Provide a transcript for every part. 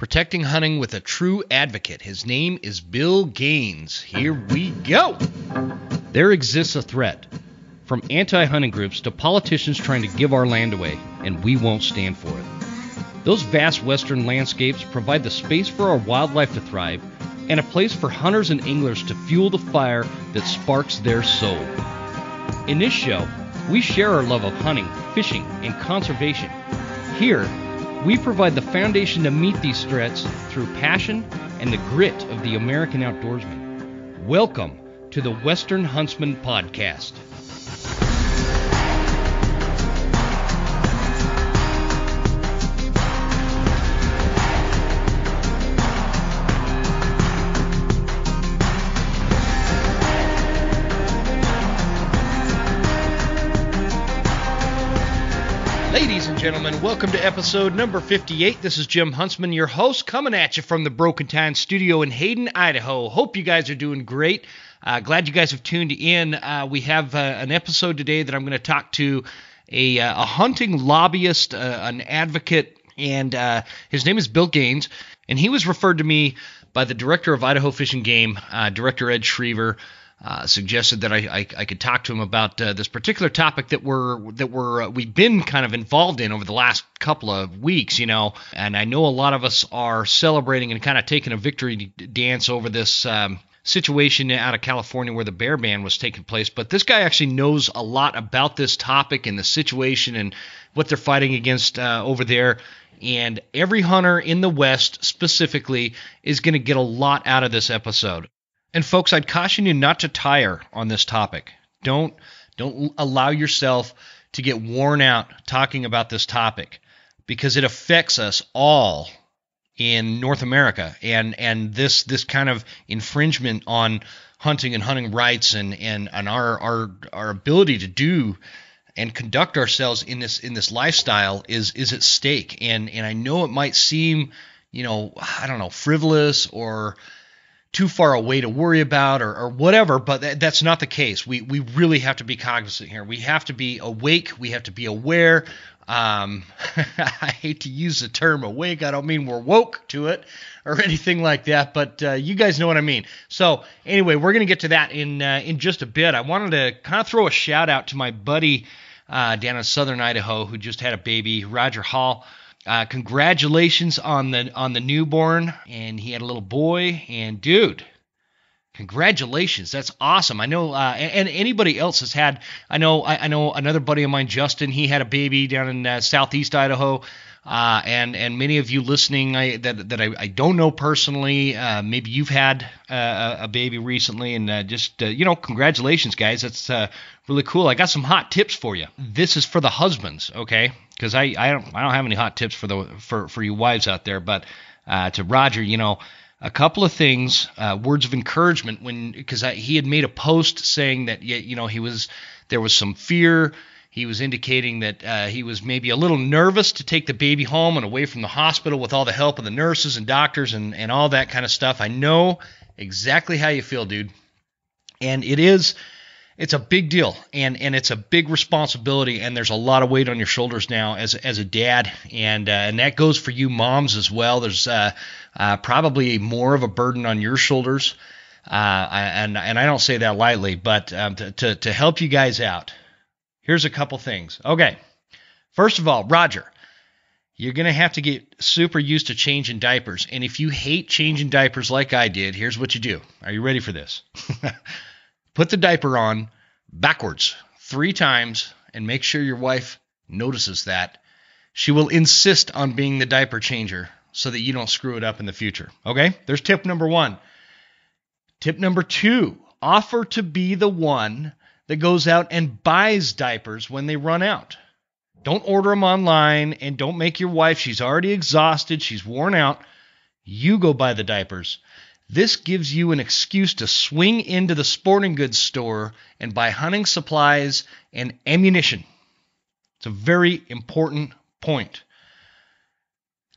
protecting hunting with a true advocate. His name is Bill Gaines. Here we go. There exists a threat from anti hunting groups to politicians trying to give our land away, and we won't stand for it. Those vast western landscapes provide the space for our wildlife to thrive and a place for hunters and anglers to fuel the fire that sparks their soul. In this show, we share our love of hunting, fishing, and conservation. Here, we provide the foundation to meet these threats through passion and the grit of the American outdoorsman. Welcome to the Western Huntsman Podcast. Gentlemen, welcome to episode number 58. This is Jim Huntsman, your host, coming at you from the Broken Time Studio in Hayden, Idaho. Hope you guys are doing great. Uh, glad you guys have tuned in. Uh, we have uh, an episode today that I'm going to talk to a, uh, a hunting lobbyist, uh, an advocate, and uh, his name is Bill Gaines. And he was referred to me by the director of Idaho Fish and Game, Director Ed Schriever uh, suggested that I, I, I, could talk to him about uh, this particular topic that we're that we're uh, we've been kind of involved in over the last couple of weeks, you know. And I know a lot of us are celebrating and kind of taking a victory dance over this. Um, situation out of California where the bear ban was taking place, but this guy actually knows a lot about this topic and the situation and what they're fighting against uh, over there. And every hunter in the West specifically is going to get a lot out of this episode. And folks, I'd caution you not to tire on this topic. Don't don't allow yourself to get worn out talking about this topic because it affects us all in North America and and this this kind of infringement on hunting and hunting rights and and, and our, our our ability to do and conduct ourselves in this in this lifestyle is is at stake and and I know it might seem you know I don't know frivolous or too far away to worry about or, or whatever, but th- that's not the case. We, we really have to be cognizant here. We have to be awake. We have to be aware. Um, I hate to use the term awake. I don't mean we're woke to it or anything like that, but uh, you guys know what I mean. So anyway, we're going to get to that in uh, in just a bit. I wanted to kind of throw a shout out to my buddy uh, down in Southern Idaho who just had a baby, Roger Hall. Uh, congratulations on the on the newborn, and he had a little boy. And dude, congratulations, that's awesome. I know, uh, and, and, anybody else has had. I know, I, I, know another buddy of mine, Justin. He had a baby down in uh, southeast Idaho. Uh, and and many of you listening I, that that I, I don't know personally, uh, maybe you've had uh, a baby recently, and uh, just uh, you know, congratulations, guys. That's uh, really cool. I got some hot tips for you. This is for the husbands, okay? Because I I don't I don't have any hot tips for the for for you wives out there, but to Roger, you know. A couple of things, words of encouragement when because he had made a post saying that you know he was there was some fear he was indicating that uh, he was maybe a little nervous to take the baby home and away from the hospital with all the help of the nurses and doctors and, and all that kind of stuff. I know exactly how you feel, dude. And it is it's a big deal and and it's a big responsibility and there's a lot of weight on your shoulders now as as a dad and uh, and that goes for you moms as well there's uh, uh, probably more of a burden on your shoulders uh, and and I don't say that lightly but um, to, to to help you guys out Here's a couple things. Okay. First of all, Roger, you're going to have to get super used to changing diapers. And if you hate changing diapers like I did, here's what you do. Are you ready for this? Put the diaper on backwards three times and make sure your wife notices that. She will insist on being the diaper changer so that you don't screw it up in the future. Okay? There's tip number one. Tip number two offer to be the one that goes out and buys diapers when they run out. Don't order them online and don't make your wife, she's already exhausted, she's worn out. You go buy the diapers. This gives you an excuse to swing into the sporting goods store and buy hunting supplies and ammunition. It's a very important point.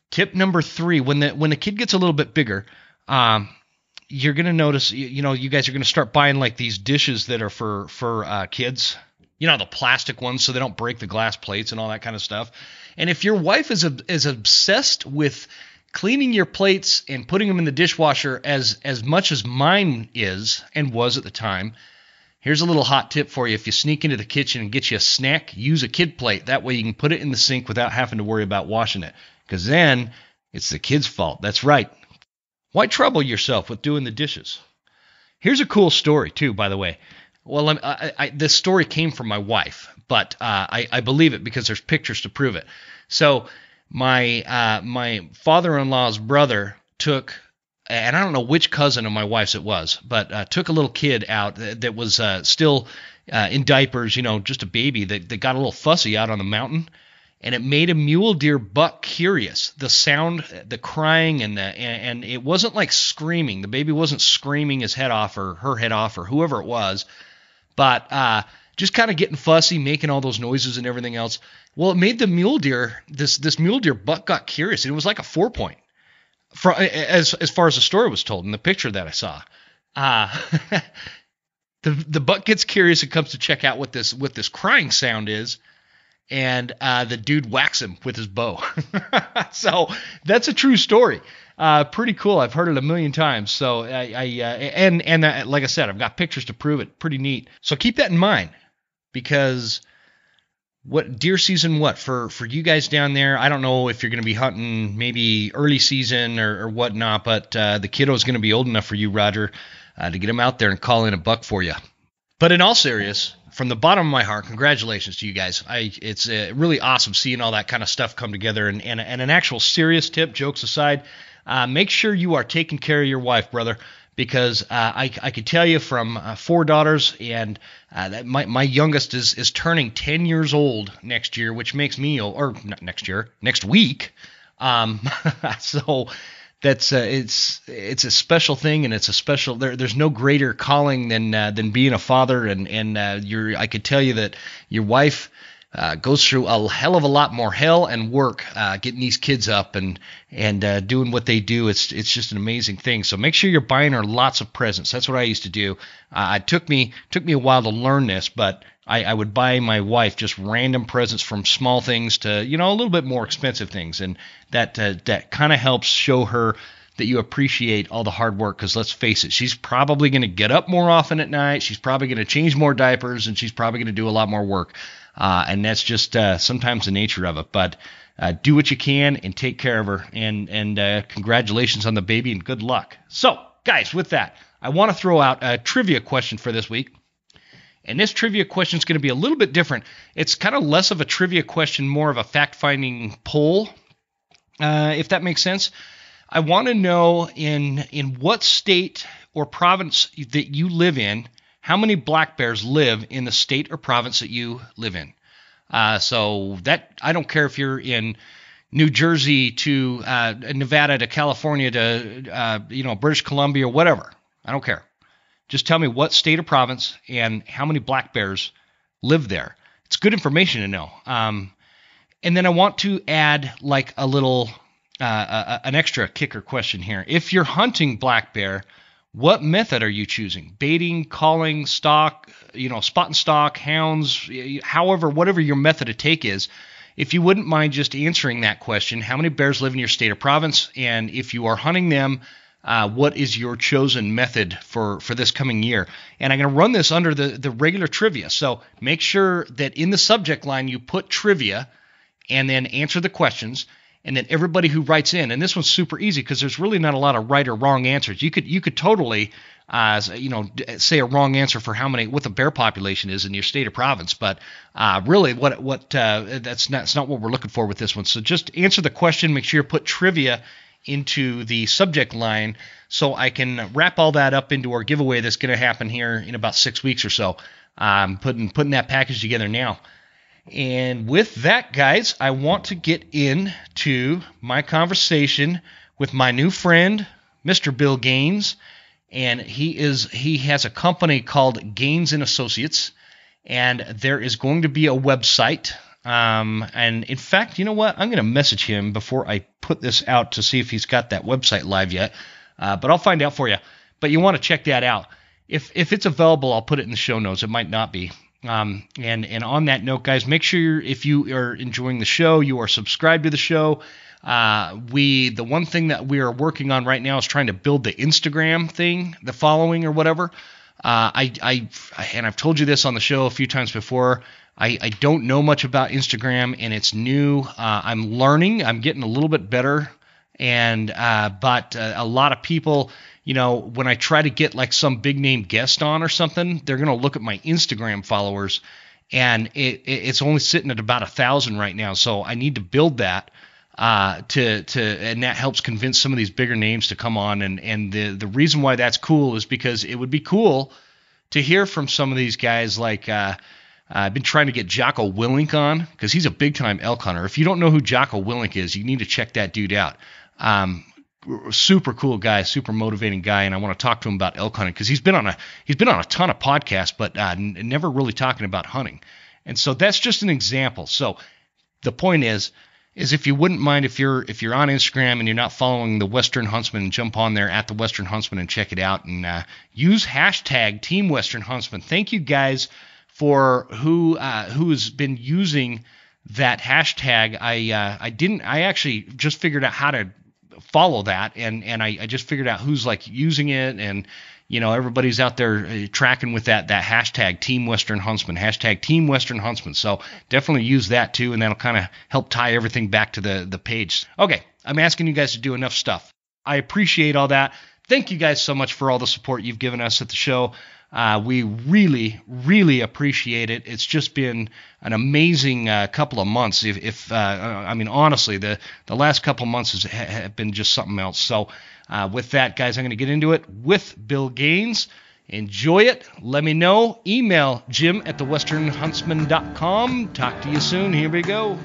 Tip number three: when the when the kid gets a little bit bigger, um, you're going to notice, you, you, know, you guys are going to start buying like these dishes that are for for uh, kids. You know, the plastic ones, so they don't break the glass plates and all that kind of stuff. And if your wife is is obsessed with cleaning your plates and putting them in the dishwasher as as much as mine is and was at the time. Here's a little hot tip for you. If you sneak into the kitchen and get you a snack, use a kid plate. That way you can put it in the sink without having to worry about washing it. Because then it's the kid's fault. That's right. Why trouble yourself with doing the dishes? Here's a cool story, too, by the way. Well, I, I, this story came from my wife, but uh, I, I believe it because there's pictures to prove it. So my uh, my father-in-law's brother took and I don't know which cousin of my wife's it was, but uh, took a little kid out that, that was uh, still uh, in diapers, you know, just a baby that, that got a little fussy out on the mountain, and it made a mule deer buck curious. The sound, the crying, and the and, and it wasn't like screaming. The baby wasn't screaming his head off or her head off or whoever it was, but uh, just kind of getting fussy, making all those noises and everything else. Well, it made the mule deer this this mule deer buck got curious, it was like a four point, from as as far as the story was told in the picture that I saw. Uh, the the buck gets curious and comes to check out what this what this crying sound is, and uh, the dude whacks him with his bow. so that's a true story. Uh, pretty cool. I've heard it a million times. So I, I uh, and and uh, like I said, I've got pictures to prove it. Pretty neat. So keep that in mind because what deer season what for for you guys down there i don't know if you're going to be hunting maybe early season or, or whatnot but uh, the kiddo is going to be old enough for you roger uh, to get him out there and call in a buck for you but in all serious from the bottom of my heart congratulations to you guys i it's uh, really awesome seeing all that kind of stuff come together and, and, and an actual serious tip jokes aside uh, make sure you are taking care of your wife brother because uh, I, I could tell you from uh, four daughters, and uh, my, my youngest is, is turning 10 years old next year, which makes me, or not next year, next week. Um, so that's uh, it's it's a special thing, and it's a special. There, there's no greater calling than uh, than being a father, and and uh, you're. I could tell you that your wife uh, goes through a hell of a lot more hell and work uh, getting these kids up and and uh, doing what they do. It's it's just an amazing thing. So make sure you're buying her lots of presents. That's what I used to do. Uh, it took me took me a while to learn this, but I, I would buy my wife just random presents from small things to you know a little bit more expensive things, and that uh, that kind of helps show her that you appreciate all the hard work because let's face it she's probably going to get up more often at night she's probably going to change more diapers and she's probably going to do a lot more work uh, and that's just uh, sometimes the nature of it. But uh, do what you can and take care of her. And and uh, congratulations on the baby and good luck. So, guys, with that, I want to throw out a trivia question for this week. And this trivia question is going to be a little bit different. It's kind of less of a trivia question, more of a fact-finding poll, uh, if that makes sense. I want to know in in what state or province that you live in how many black bears live in the state or province that you live in. Uh, so that I don't care if you're in New Jersey to uh, Nevada to California to uh, you know British Columbia, whatever. I don't care. Just tell me what state or province and how many black bears live there. It's good information to know. Um, and then I want to add like a little uh, an extra kicker question here. If you're hunting black bear, what method are you choosing? Baiting, calling, stock, you know, spot and stock, hounds, however, whatever your method of take is. If you wouldn't mind just answering that question, how many bears live in your state or province? And if you are hunting them, uh, what is your chosen method for, for this coming year? And I'm going to run this under the, the regular trivia. So make sure that in the subject line you put trivia and then answer the questions and then everybody who writes in and this one's super easy because there's really not a lot of right or wrong answers you could you could totally uh, you know say a wrong answer for how many what the bear population is in your state or province but uh, really what what uh, that's not that's not what we're looking for with this one so just answer the question make sure you put trivia into the subject line so I can wrap all that up into our giveaway that's going to happen here in about six weeks or so. I'm putting putting that package together now. And with that, guys, I want to get into my conversation with my new friend, Mr. Bill Gaines. And he is he has a company called Gaines and Associates, and there is going to be a website. Um, and in fact, you know what? I'm going to message him before I put this out to see if he's got that website live yet. Uh, but I'll find out for you. But you want to check that out. If if it's available, I'll put it in the show notes. It might not be. Um, and and on that note, guys, make sure if you are enjoying the show, you are subscribed to the show. Uh, we the one thing that we are working on right now is trying to build the Instagram thing, the following or whatever. Uh, I, I and I've told you this on the show a few times before. I, I don't know much about Instagram and it's new. Uh, I'm learning. I'm getting a little bit better, and uh, but uh, a lot of people, you know, when I try to get like some big name guest on or something, they're gonna look at my Instagram followers, and it it's only sitting at about a thousand right now. So I need to build that uh, to to and that helps convince some of these bigger names to come on and and the the reason why that's cool is because it would be cool to hear from some of these guys like uh, I've been trying to get Jocko Willink on because he's a big time elk hunter. If you don't know who Jocko Willink is, you need to check that dude out. Um, super cool guy, super motivating guy, and I want to talk to him about elk hunting because he's been on a he's been on a ton of podcasts, but uh, n- never really talking about hunting. And so that's just an example. So the point is is if you wouldn't mind if you're if you're on Instagram and you're not following the Western Huntsman, jump on there at the Western Huntsman and check it out and uh, use hashtag Team Western Huntsman. Thank you guys for who uh, who's been using that hashtag. I uh, I didn't I actually just figured out how to follow that and and I, I just figured out who's like using it and you know everybody's out there uh, tracking with that that hashtag team western huntsman hashtag team western huntsman so definitely use that too and that'll kind of help tie everything back to the the page okay i'm asking you guys to do enough stuff i appreciate all that thank you guys so much for all the support you've given us at the show uh, we really, really appreciate it. It's just been an amazing uh, couple of months. If, if uh, I mean, honestly, the the last couple of months has, have been just something else. So uh, with that, guys, I'm going to get into it with Bill Gaines. Enjoy it. Let me know. Email jim at thewesternhuntsman.com. Talk to you soon. Here we go.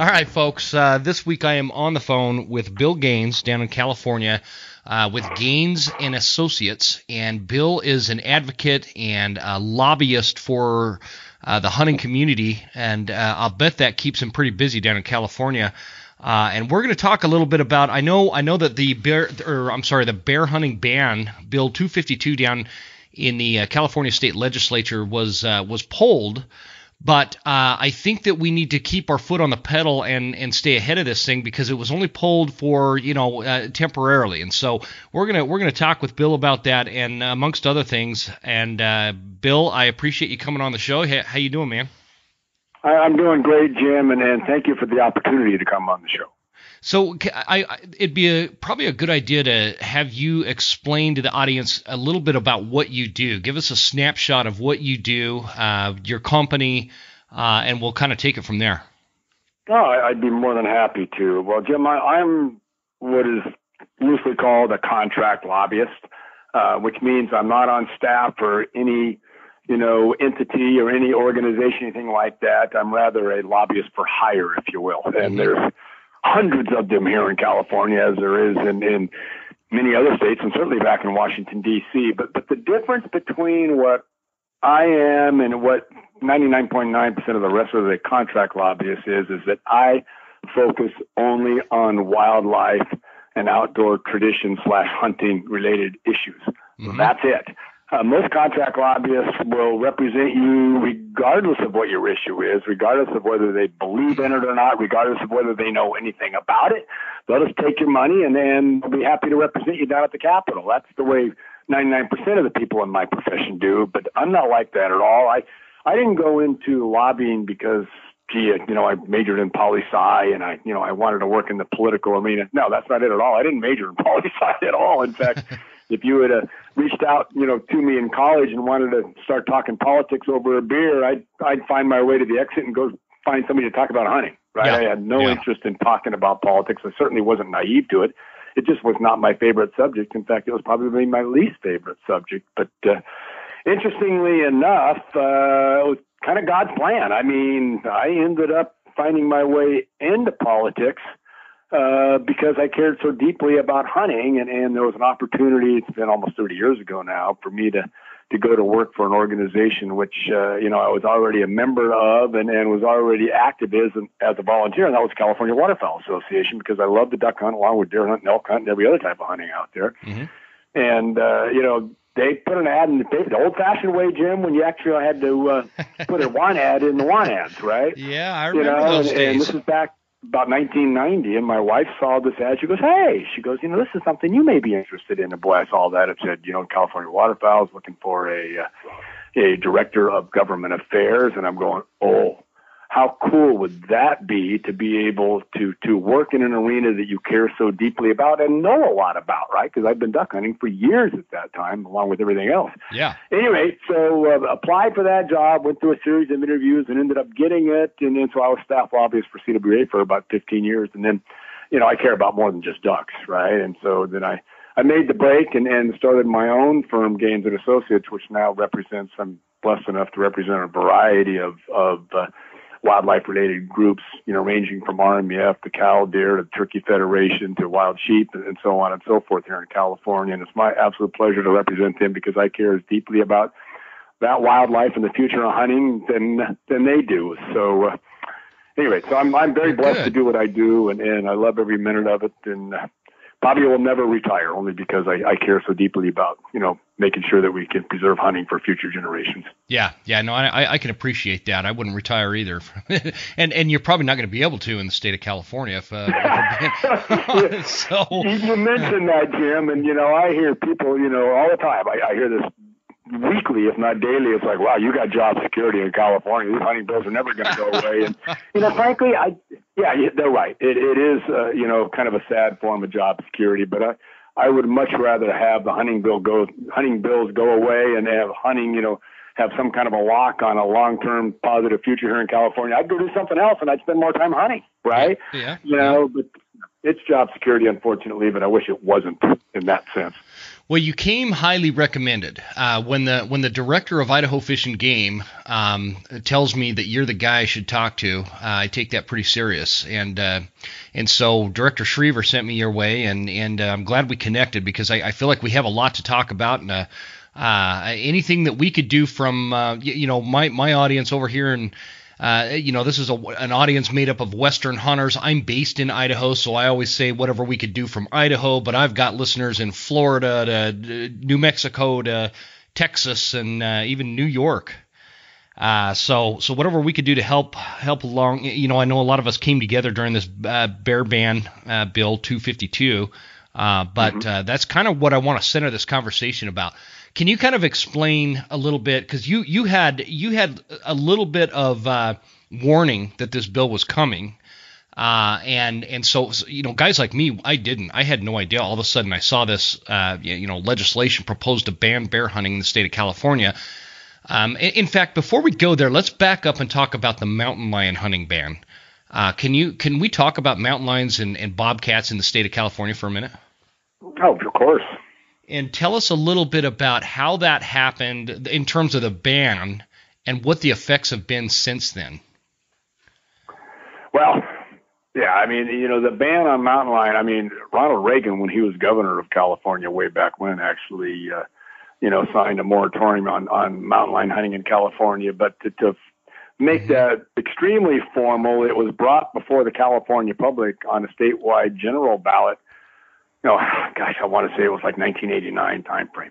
All right, folks. Uh, this week I am on the phone with Bill Gaines down in California uh, with Gaines and Associates, and Bill is an advocate and a lobbyist for uh, the hunting community, and uh, I'll bet that keeps him pretty busy down in California. Uh, and we're going to talk a little bit about. I know, I know that the bear, or I'm sorry, the bear hunting ban, Bill 252, down in the uh, California State Legislature was was pulled. But uh, I think that we need to keep our foot on the pedal and, and stay ahead of this thing because it was only pulled for you know uh, temporarily, and so we're gonna we're gonna talk with Bill about that and uh, amongst other things. And uh, Bill, I appreciate you coming on the show. How, how you doing, man? I'm doing great, Jim, and, and thank you for the opportunity to come on the show. So I, I, it'd be a, probably a good idea to have you explain to the audience a little bit about what you do. Give us a snapshot of what you do, uh, your company, uh, and we'll kind of take it from there. Oh, I'd be more than happy to. Well, Jim, I, I'm what is loosely called a contract lobbyist, uh, which means I'm not on staff for any, you know, entity or any organization, anything like that. I'm rather a lobbyist for hire, if you will. And mm-hmm. there's hundreds of them here in California, as there is in, in many other states, and certainly back in Washington D.C. But but the difference between what I am and what 99.9% of the rest of the contract lobbyists is is that I focus only on wildlife and outdoor tradition slash hunting related issues. Mm-hmm. That's it. Uh, most contract lobbyists will represent you regardless of what your issue is, regardless of whether they believe in it or not, regardless of whether they know anything about it. They'll just take your money and then they'll be happy to represent you down at the Capitol. That's the way 99% of the people in my profession do, but I'm not like that at all. I, I didn't go into lobbying because gee, you know, I majored in poli sci and I, you know, I wanted to work in the political arena. No, that's not it at all. I didn't major in poli sci at all. In fact, if you had uh, reached out, you know, to me in college and wanted to start talking politics over a beer, I'd I'd find my way to the exit and go find somebody to talk about hunting. Right? Yeah. I had no yeah. interest in talking about politics. I certainly wasn't naive to it. It just was not my favorite subject. In fact, it was probably my least favorite subject. But uh, interestingly enough, uh, it was kind of God's plan. I mean, I ended up finding my way into politics uh, because I cared so deeply about hunting, and, and there was an opportunity. It's been almost 30 years ago now for me to to go to work for an organization which uh, you know I was already a member of and, and was already active as an, as a volunteer, and that was California Waterfowl Association because I love the duck hunt along with deer hunt and elk hunt and every other type of hunting out there. Mm-hmm. And uh, you know they put an ad in the paper the old-fashioned way, Jim, when you actually had to uh, put a want ad in the want ads, right? Yeah, I remember you know, those and, days. And this is back about 1990, and my wife saw this ad. She goes, "Hey," she goes, "You know, this is something you may be interested in." And boy, I saw that. It said, you know, California Waterfowl is looking for a uh, a director of government affairs, and I'm going, "Oh, how cool would that be to be able to to work in an arena that you care so deeply about and know a lot about, right? Because I've been duck hunting for years at that time, along with everything else. Yeah. Anyway, so uh, applied for that job, went through a series of interviews, and ended up getting it. And then so I was staff lobbyist for CWA for about 15 years, and then, you know, I care about more than just ducks, right? And so then I. I made the break and, and started my own firm, Gaines and Associates, which now represents. I'm blessed enough to represent a variety of of uh, wildlife related groups, you know, ranging from RMF to Cal Deer to Turkey Federation to Wild Sheep and so on and so forth here in California. And it's my absolute pleasure to represent them because I care as deeply about that wildlife and the future of hunting than than they do. So uh, anyway, so I'm I'm very blessed to do what I do and and I love every minute of it and uh, Bobby will never retire only because I, I care so deeply about, you know, making sure that we can preserve hunting for future generations. Yeah, yeah, no, I, I can appreciate that. I wouldn't retire either, and and you're probably not going to be able to in the state of California if. Uh, if so you mentioned that, Jim, and you know I hear people, you know, all the time. I, I hear this weekly, if not daily, it's like, wow, you got job security in California. These hunting bills are never going to go away. And you know, frankly, I yeah, they're right. It it is uh, you know kind of a sad form of job security, but I I would much rather have the hunting bill go hunting bills go away and have hunting you know have some kind of a lock on a long term positive future here in California. I'd go do something else and I'd spend more time hunting, right? Yeah. You know, but it's job security, unfortunately, but I wish it wasn't in that sense. Well, you came highly recommended. Uh, when the when the director of Idaho Fish and Game um, tells me that you're the guy I should talk to, uh, I take that pretty serious. And uh, and so Director Schriever sent me your way, and and uh, I'm glad we connected because I, I, feel like we have a lot to talk about, and uh, uh, anything that we could do from you, you know my my audience over here in uh, you know, this is a, an audience made up of Western hunters. I'm based in Idaho, so I always say whatever we could do from Idaho, but I've got listeners in Florida to New Mexico to Texas and uh, even New York. Uh, so so whatever we could do to help help along, you know, I know a lot of us came together during this uh, bear ban uh, bill 252, uh, but mm-hmm. uh, that's kind of what I want to center this conversation about. Can you kind of explain a little bit because you you had you had a little bit of uh, warning that this bill was coming, uh, and and so, you know guys like me I didn't I had no idea. All of a sudden I saw this uh, you know legislation proposed to ban bear hunting in the state of California. Um, in, fact, before we go there, let's back up and talk about the mountain lion hunting ban. Uh, can you can we talk about mountain lions and, and bobcats in the state of California for a minute? Oh, of course and tell us a little bit about how that happened in terms of the ban and what the effects have been since then. Well, yeah, I mean, you know, the ban on mountain lion. I mean, Ronald Reagan, when he was governor of California way back when, actually, uh, you know, signed a moratorium on on mountain lion hunting in California. But to, to make mm-hmm. that extremely formal, it was brought before the California public on a statewide general ballot you know, gosh, I want to say it was like 1989 timeframe.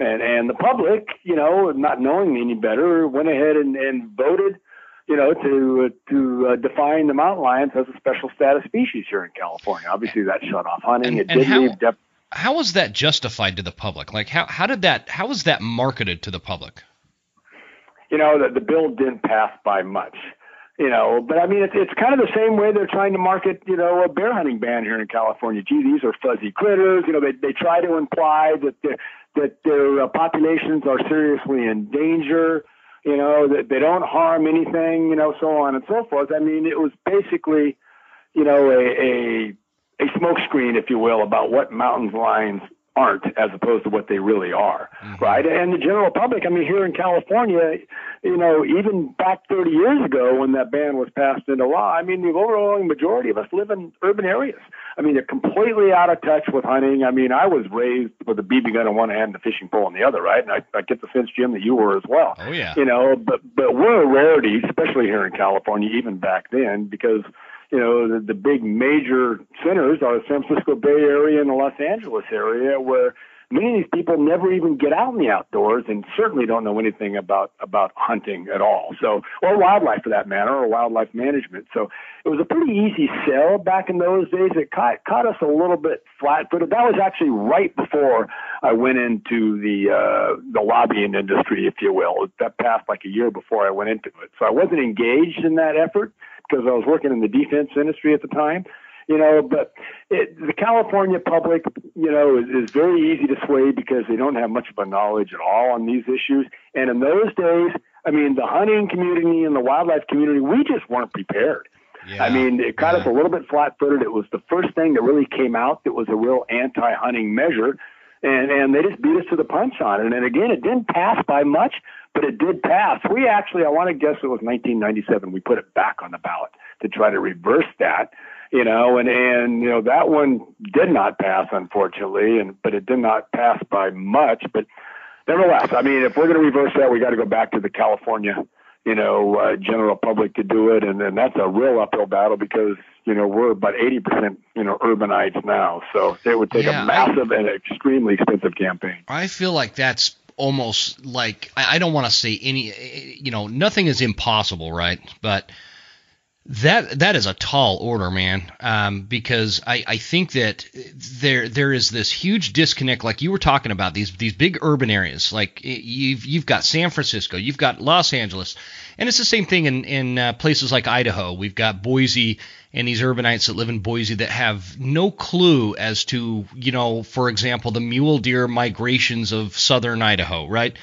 And and the public, you know, not knowing me any better, went ahead and, and voted, you know, to to uh, define the mountain lions as a special status species here in California. Obviously, that shut off hunting. And, it did how, leave. Dep- how was that justified to the public? Like, how how did that how was that marketed to the public? You know, the, the bill didn't pass by much you know, but I mean, it's it's kind of the same way they're trying to market, you know, a bear hunting ban here in California. Gee, these are fuzzy critters. You know, they they try to imply that that their uh, populations are seriously in danger. You know, that they don't harm anything. You know, so on and so forth. I mean, it was basically, you know, a a, a smokescreen, if you will, about what mountain lions aren't as opposed to what they really are, mm-hmm. right? And the general public, I mean, here in California, you know, even back 30 years ago when that ban was passed into law, I mean, the overwhelming majority of us live in urban areas. I mean, they're completely out of touch with hunting. I mean, I was raised with a BB gun in one hand and a fishing pole in the other, right? And I, I get the sense, Jim, that you were as well. Oh yeah. You know, but but we're a rarity, especially here in California, even back then, because you know, the, the big major centers are the San Francisco Bay Area and the Los Angeles area, where many of these people never even get out in the outdoors and certainly don't know anything about about hunting at all. So, or wildlife for that matter, or wildlife management. So, it was a pretty easy sell back in those days. It caught caught us a little bit flat-footed. That was actually right before I went into the uh, the lobbying industry, if you will. That passed like a year before I went into it. So I wasn't engaged in that effort because I was working in the defense industry at the time. You know, but it, the California public, you know, is, is very easy to sway because they don't have much of a knowledge at all on these issues. And in those days, I mean, the hunting community and the wildlife community, we just weren't prepared. Yeah, I mean, it caught yeah. us a little bit flat-footed. It was the first thing that really came out that was a real anti-hunting measure, and and they just beat us to the punch on it. And again, it didn't pass by much, but it did pass. We actually, I want to guess it was 1997. We put it back on the ballot to try to reverse that, you know, and and you know that one did not pass, unfortunately, and but it did not pass by much. But nevertheless, I mean, if we're going to reverse that, we got to go back to the California, you know, uh, general public to do it, and then that's a real uphill battle because you know we're about 80% you know urbanites now, so it would take yeah, a massive I, and extremely expensive campaign. I feel like that's almost like I don't want to say any, eh, eh, you know, nothing is impossible, right? But that that is a tall order, man. Um, because I, I think that there there is this huge disconnect, like you were talking about these these big urban areas, like you've you've got San Francisco, you've got Los Angeles, and it's the same thing in in uh, places like Idaho. We've got Boise and these urbanites that live in Boise that have no clue as to, you know, for example, the mule deer migrations of southern Idaho, right?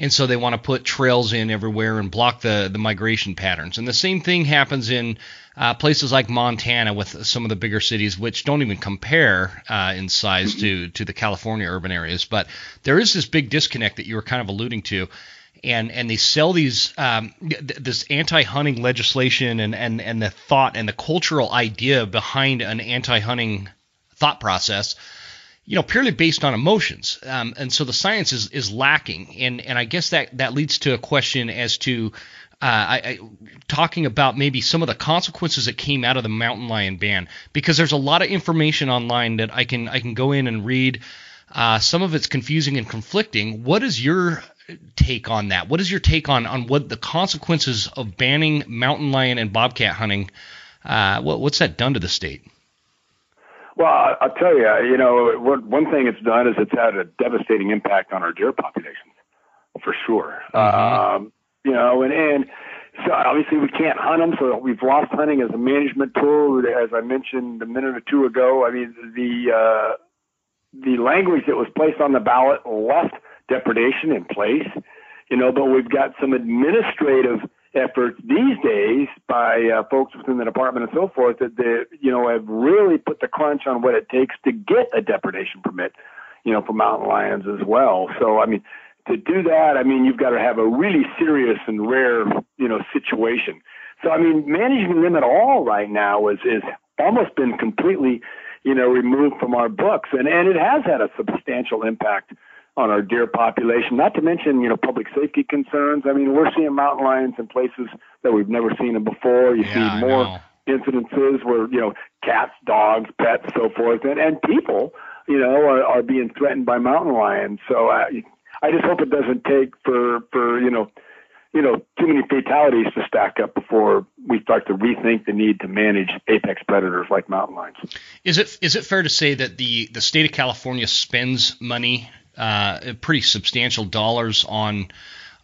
And so they want to put trails in everywhere and block the, the migration patterns. And the same thing happens in uh, places like Montana with some of the bigger cities, which don't even compare uh, in size to, to the California urban areas. But there is this big disconnect that you were kind of alluding to and and they sell these um, this anti-hunting legislation and and and the thought and the cultural idea behind an anti-hunting thought process you know purely based on emotions um, and so the science is is lacking and and I guess that that leads to a question as to uh, I, I, talking about maybe some of the consequences that came out of the mountain lion ban because there's a lot of information online that I can I can go in and read. Uh, some of it's confusing and conflicting. What is your take on that? What is your take on on what the consequences of banning mountain lion and bobcat hunting? Uh, what, what's that done to the state? Well, I'll tell you, you know, one thing it's done is it's had a devastating impact on our deer populations, for sure. Mm-hmm. Um, you know, and and so obviously we can't hunt them, so we've lost hunting as a management tool. As I mentioned a minute or two ago, I mean the uh, the language that was placed on the ballot left depredation in place, you know, but we've got some administrative efforts these days by uh, folks within the department and so forth that they, you know, have really put the crunch on what it takes to get a depredation permit, you know, for mountain lions as well. So, I mean, to do that, I mean, you've got to have a really serious and rare, you know, situation. So, I mean, managing them at all right now is is almost been completely, you know, removed from our books, and and it has had a substantial impact on our deer population. Not to mention, you know, public safety concerns. I mean, we're seeing mountain lions in places that we've never seen them before. You yeah, see more incidences where you know cats, dogs, pets, so forth, and and people, you know, are, are being threatened by mountain lions. So I, I just hope it doesn't take for for you know. You know, too many fatalities to stack up before we start to rethink the need to manage apex predators like mountain lions. Is it is it fair to say that the the state of California spends money uh, pretty substantial dollars on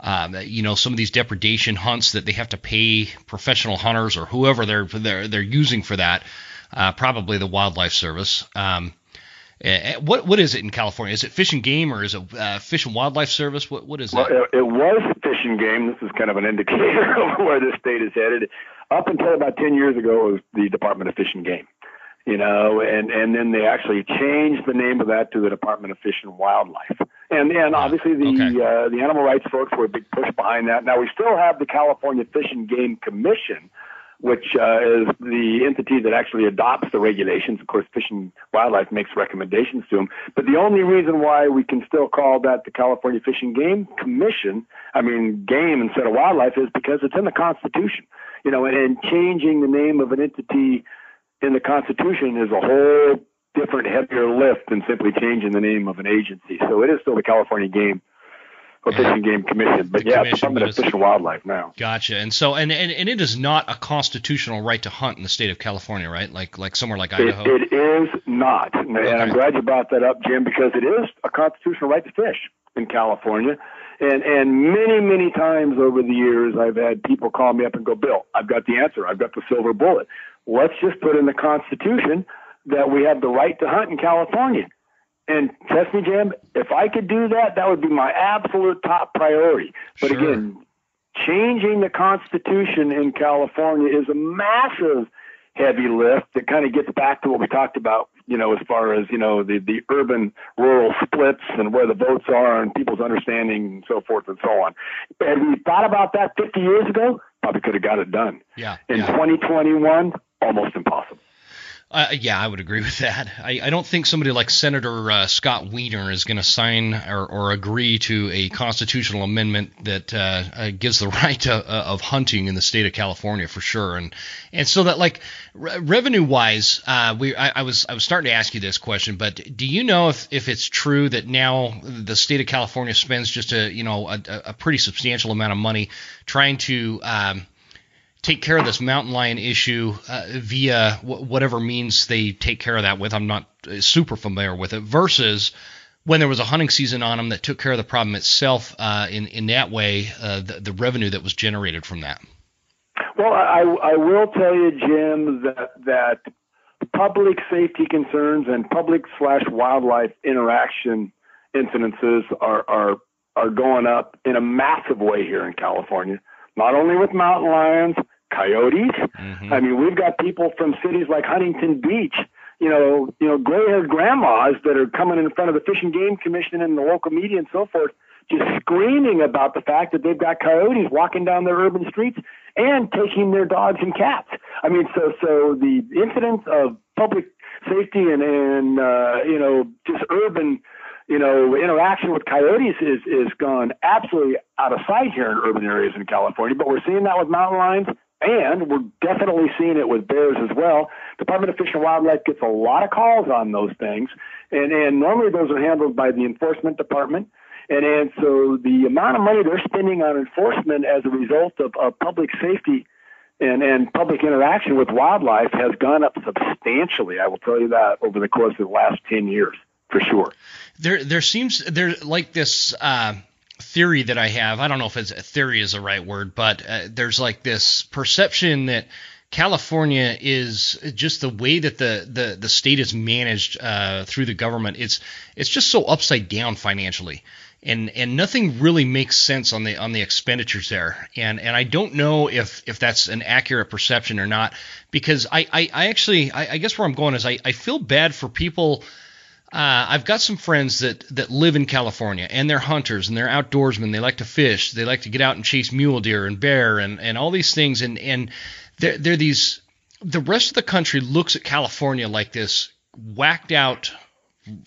um, you know some of these depredation hunts that they have to pay professional hunters or whoever they're they're, they're using for that. Uh, probably the Wildlife Service. Um, eh, eh, what what is it in California? Is it Fish and Game or is it uh, Fish and Wildlife Service? What what is well, it? It was Fish and Game. This is kind of an indicator of where the state is headed. Up until about ten years ago, it was the Department of Fish and Game you know, and and then they actually changed the name of that to the Department of Fish and Wildlife. And and obviously the Okay. uh, the animal rights folks were a big push behind that. Now we still have the California Fish and Game Commission, which uh, is the entity that actually adopts the regulations. Of course, Fish and Wildlife makes recommendations to them. But the only reason why we can still call that the California Fish and Game Commission, I mean game instead of wildlife, is because it's in the Constitution. You know, and, and changing the name of an entity in the Constitution is a whole different, heavier lift than simply changing the name of an agency. So it is still the California Game or Fish and Game Commission, but The yeah, commission, Department but of it's- Fish and Wildlife now. Gotcha. And so, and, and and it is not a constitutional right to hunt in the state of California, right? Like like somewhere like It, Idaho. it is not, and Okay. I'm glad you brought that up, Jim, because it is a constitutional right to fish in California. And and many many times over the years, I've had people call me up and go, Bill, I've got the answer. I've got the silver bullet. Let's just put in the Constitution that we have the right to hunt in California. And trust me, Jim, if I could do that, that would be my absolute top priority. But Sure. again, changing the Constitution in California is a massive heavy lift that kind of gets back to what we talked about, you know, as far as, you know, the, the urban rural splits and where the votes are and people's understanding and so forth and so on. Had we thought about that 50 years ago, probably could have got it done. yeah. In yeah. 2021, almost impossible. Uh, yeah, I would agree with that. I, I don't think somebody like Senator uh, Scott Wiener is going to sign or, or agree to a constitutional amendment that uh, uh, gives the right to, uh, of hunting in the state of California for sure. And and so that like re- revenue wise, uh, we I, I was I was starting to ask you this question, but do you know if, if it's true that now the state of California spends just a you know a, a pretty substantial amount of money trying to um, take care of this mountain lion issue uh, via w- whatever means they take care of that with. I'm not uh, super familiar with it. Versus when there was a hunting season on them that took care of the problem itself. Uh, in in that way, uh, the, the revenue that was generated from that. Well, I, I will tell you, Jim, that that public safety concerns and public slash wildlife interaction incidences are are are going up in a massive way here in California. Not only with mountain lions, coyotes. Mhm. I mean, we've got people from cities like Huntington Beach, you know, you know, gray-haired grandmas that are coming in front of the Fish and Game Commission and the local media and so forth, just screaming about the fact that they've got coyotes walking down their urban streets and taking their dogs and cats. I mean, so so the incidence of public safety and and uh, you know just urban you know interaction with coyotes is is gone absolutely out of sight here in urban areas in California. But we're seeing that with mountain lions. And we're definitely seeing it with bears as well. Department of Fish and Wildlife gets a lot of calls on those things, and and normally those are handled by the enforcement department. And and so the amount of money they're spending on enforcement as a result of, of public safety and, and public interaction with wildlife has gone up substantially. I will tell you that over the course of the last ten years, for sure. There there seems there like this uh, theory that I have. I don't know if it's a theory is the right word, but uh, there's like this perception that California is just the way that the the, the state is managed uh, through the government. It's it's just so upside down financially. And, and nothing really makes sense on the on the expenditures there, and and I don't know if if that's an accurate perception or not, because I I, I actually I, I guess where I'm going is I, I feel bad for people uh, I've got some friends that that live in California and they're hunters and they're outdoorsmen. They like to fish. They like to get out and chase mule deer and bear and, and all these things. And and they're, they're these. The rest of the country looks at California like this whacked out,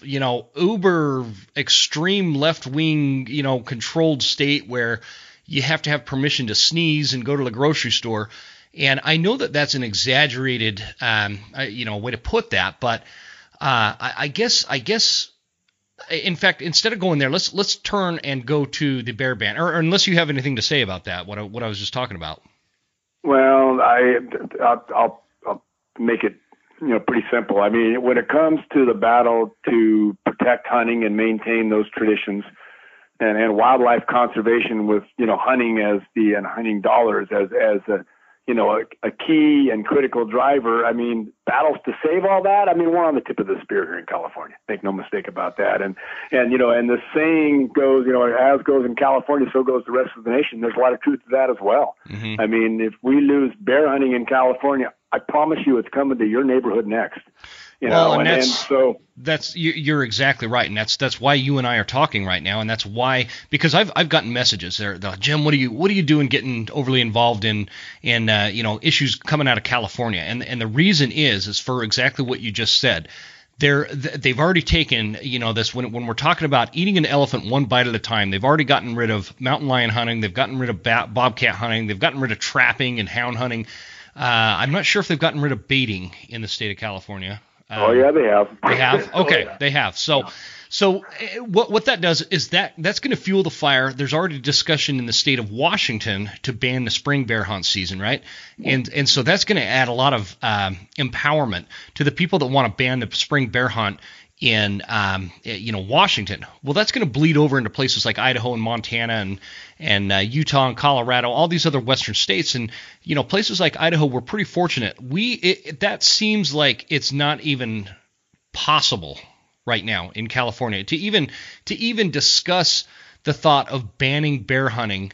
you know, uber extreme left wing, you know, controlled state where you have to have permission to sneeze and go to the grocery store. And I know that that's an exaggerated, um, you know, way to put that, but uh, I, I guess I guess in fact instead of going there, let's let's turn and go to the bear band, or, or unless you have anything to say about that, what I, what I was just talking about. Well, I I'll, I'll, make it you know pretty simple. I mean, when it comes to the battle to protect hunting and maintain those traditions, and, and wildlife conservation with you know hunting as the and hunting dollars as as a you know a, a key and critical driver. I mean, battles to save all that. I mean, we're on the tip of the spear here in California. Make no mistake about that. And and you know, and the saying goes, you know, as goes in California, so goes the rest of the nation. There's a lot of truth to that as well. Mm-hmm. I mean, if we lose bear hunting in California, I promise you, it's coming to your neighborhood next. You well, know, and, and, that's, and so that's you're exactly right, and that's that's why you and I are talking right now, and that's why because I've I've gotten messages there, the, Jim, what are you what are you doing getting overly involved in in uh, you know issues coming out of California, and and the reason is is for exactly what you just said. They're they've already taken you know this when when we're talking about eating an elephant one bite at a time. They've already gotten rid of mountain lion hunting. They've gotten rid of bat, bobcat hunting. They've gotten rid of trapping and hound hunting. Uh, I'm not sure if they've gotten rid of baiting in the state of California. Um, oh yeah, they have. They have. Okay, oh, yeah. they have. So, yeah. so eh, what what that does is that that's going to fuel the fire. There's already discussion in the state of Washington to ban the spring bear hunt season, right? And and so that's going to add a lot of um, empowerment to the people that want to ban the spring bear hunt in um, eh, you know Washington. Well, that's going to bleed over into places like Idaho and Montana and and uh, Utah and Colorado, all these other western states, and you know places like Idaho. We're pretty fortunate. We it, that seems like it's not even possible right now in California to even to even discuss the thought of banning bear hunting.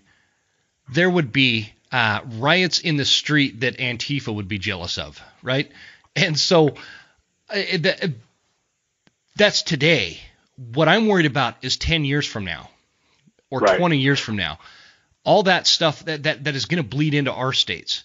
There would be uh, riots in the street that Antifa would be jealous of, right? And so. Uh, the, that's today. What I'm worried about is 10 years from now or right. 20 years from now. All that stuff that, that, that is going to bleed into our states.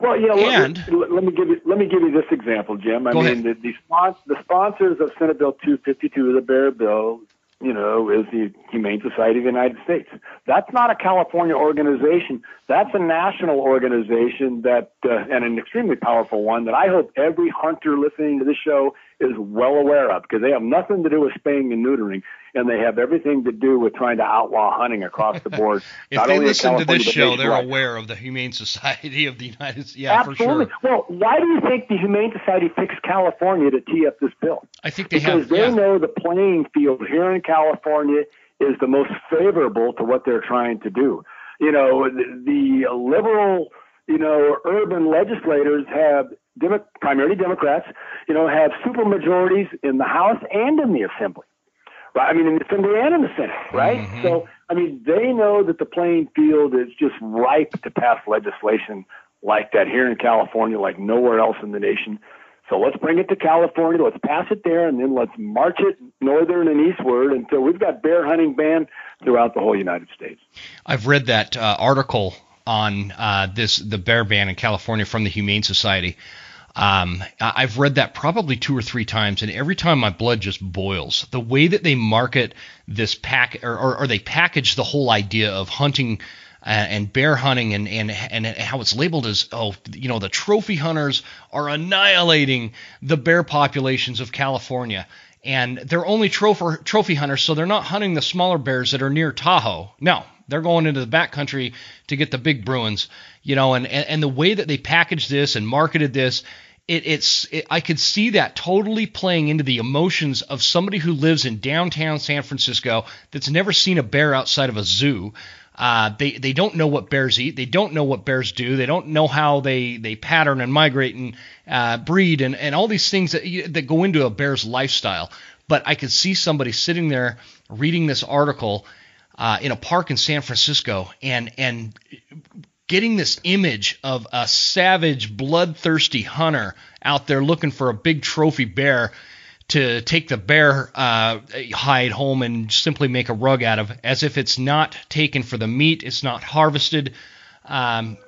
Well, you know, and, let, let, me give you let me give you this example, Jim. I mean, the, the, sponsor, the sponsors of Senate Bill 252, the Bear Bill, you know, is the Humane Society of the United States. That's not a California organization. That's a national organization that, uh, and an extremely powerful one that I hope every hunter listening to this show is well aware of because they have nothing to do with spaying and neutering, and they have everything to do with trying to outlaw hunting across the board. if they listen to this show, they're aware of the Humane Society of the United States. Yeah, Absolutely. for sure. Well, why do you think the Humane Society picks California to tee up this bill? I think they because have. They yeah. know the playing field here in California is the most favorable to what they're trying to do. You know, the, the liberal, you know, urban legislators have Demo- primarily Democrats, you know, have super majorities in the House and in the Assembly. I mean, in the Assembly and in the Senate, right? Mm-hmm. So, I mean, they know that the playing field is just ripe to pass legislation like that here in California, like nowhere else in the nation. So let's bring it to California. Let's pass it there, and then let's march it northern and eastward until we've got bear hunting ban throughout the whole United States. I've read that uh, article on uh, this the bear ban in California from the Humane Society. Um, I've read that probably two or three times, and every time my blood just boils. The way that they market this pack, or, or, or they package the whole idea of hunting uh, and bear hunting, and, and and how it's labeled as oh, you know, the trophy hunters are annihilating the bear populations of California, and they're only trophy trophy hunters, so they're not hunting the smaller bears that are near Tahoe. No, they're going into the backcountry to get the big Bruins, you know, and, and, and the way that they packaged this and marketed this it, it's it, I could see that totally playing into the emotions of somebody who lives in downtown San Francisco that's never seen a bear outside of a zoo. Uh, they they don't know what bears eat. They don't know what bears do. They don't know how they they pattern and migrate and uh, breed and, and all these things that that go into a bear's lifestyle. But I could see somebody sitting there reading this article uh, in a park in San Francisco and and getting this image of a savage, bloodthirsty hunter out there looking for a big trophy bear to take the bear uh, hide home and simply make a rug out of, as if it's not taken for the meat, it's not harvested um,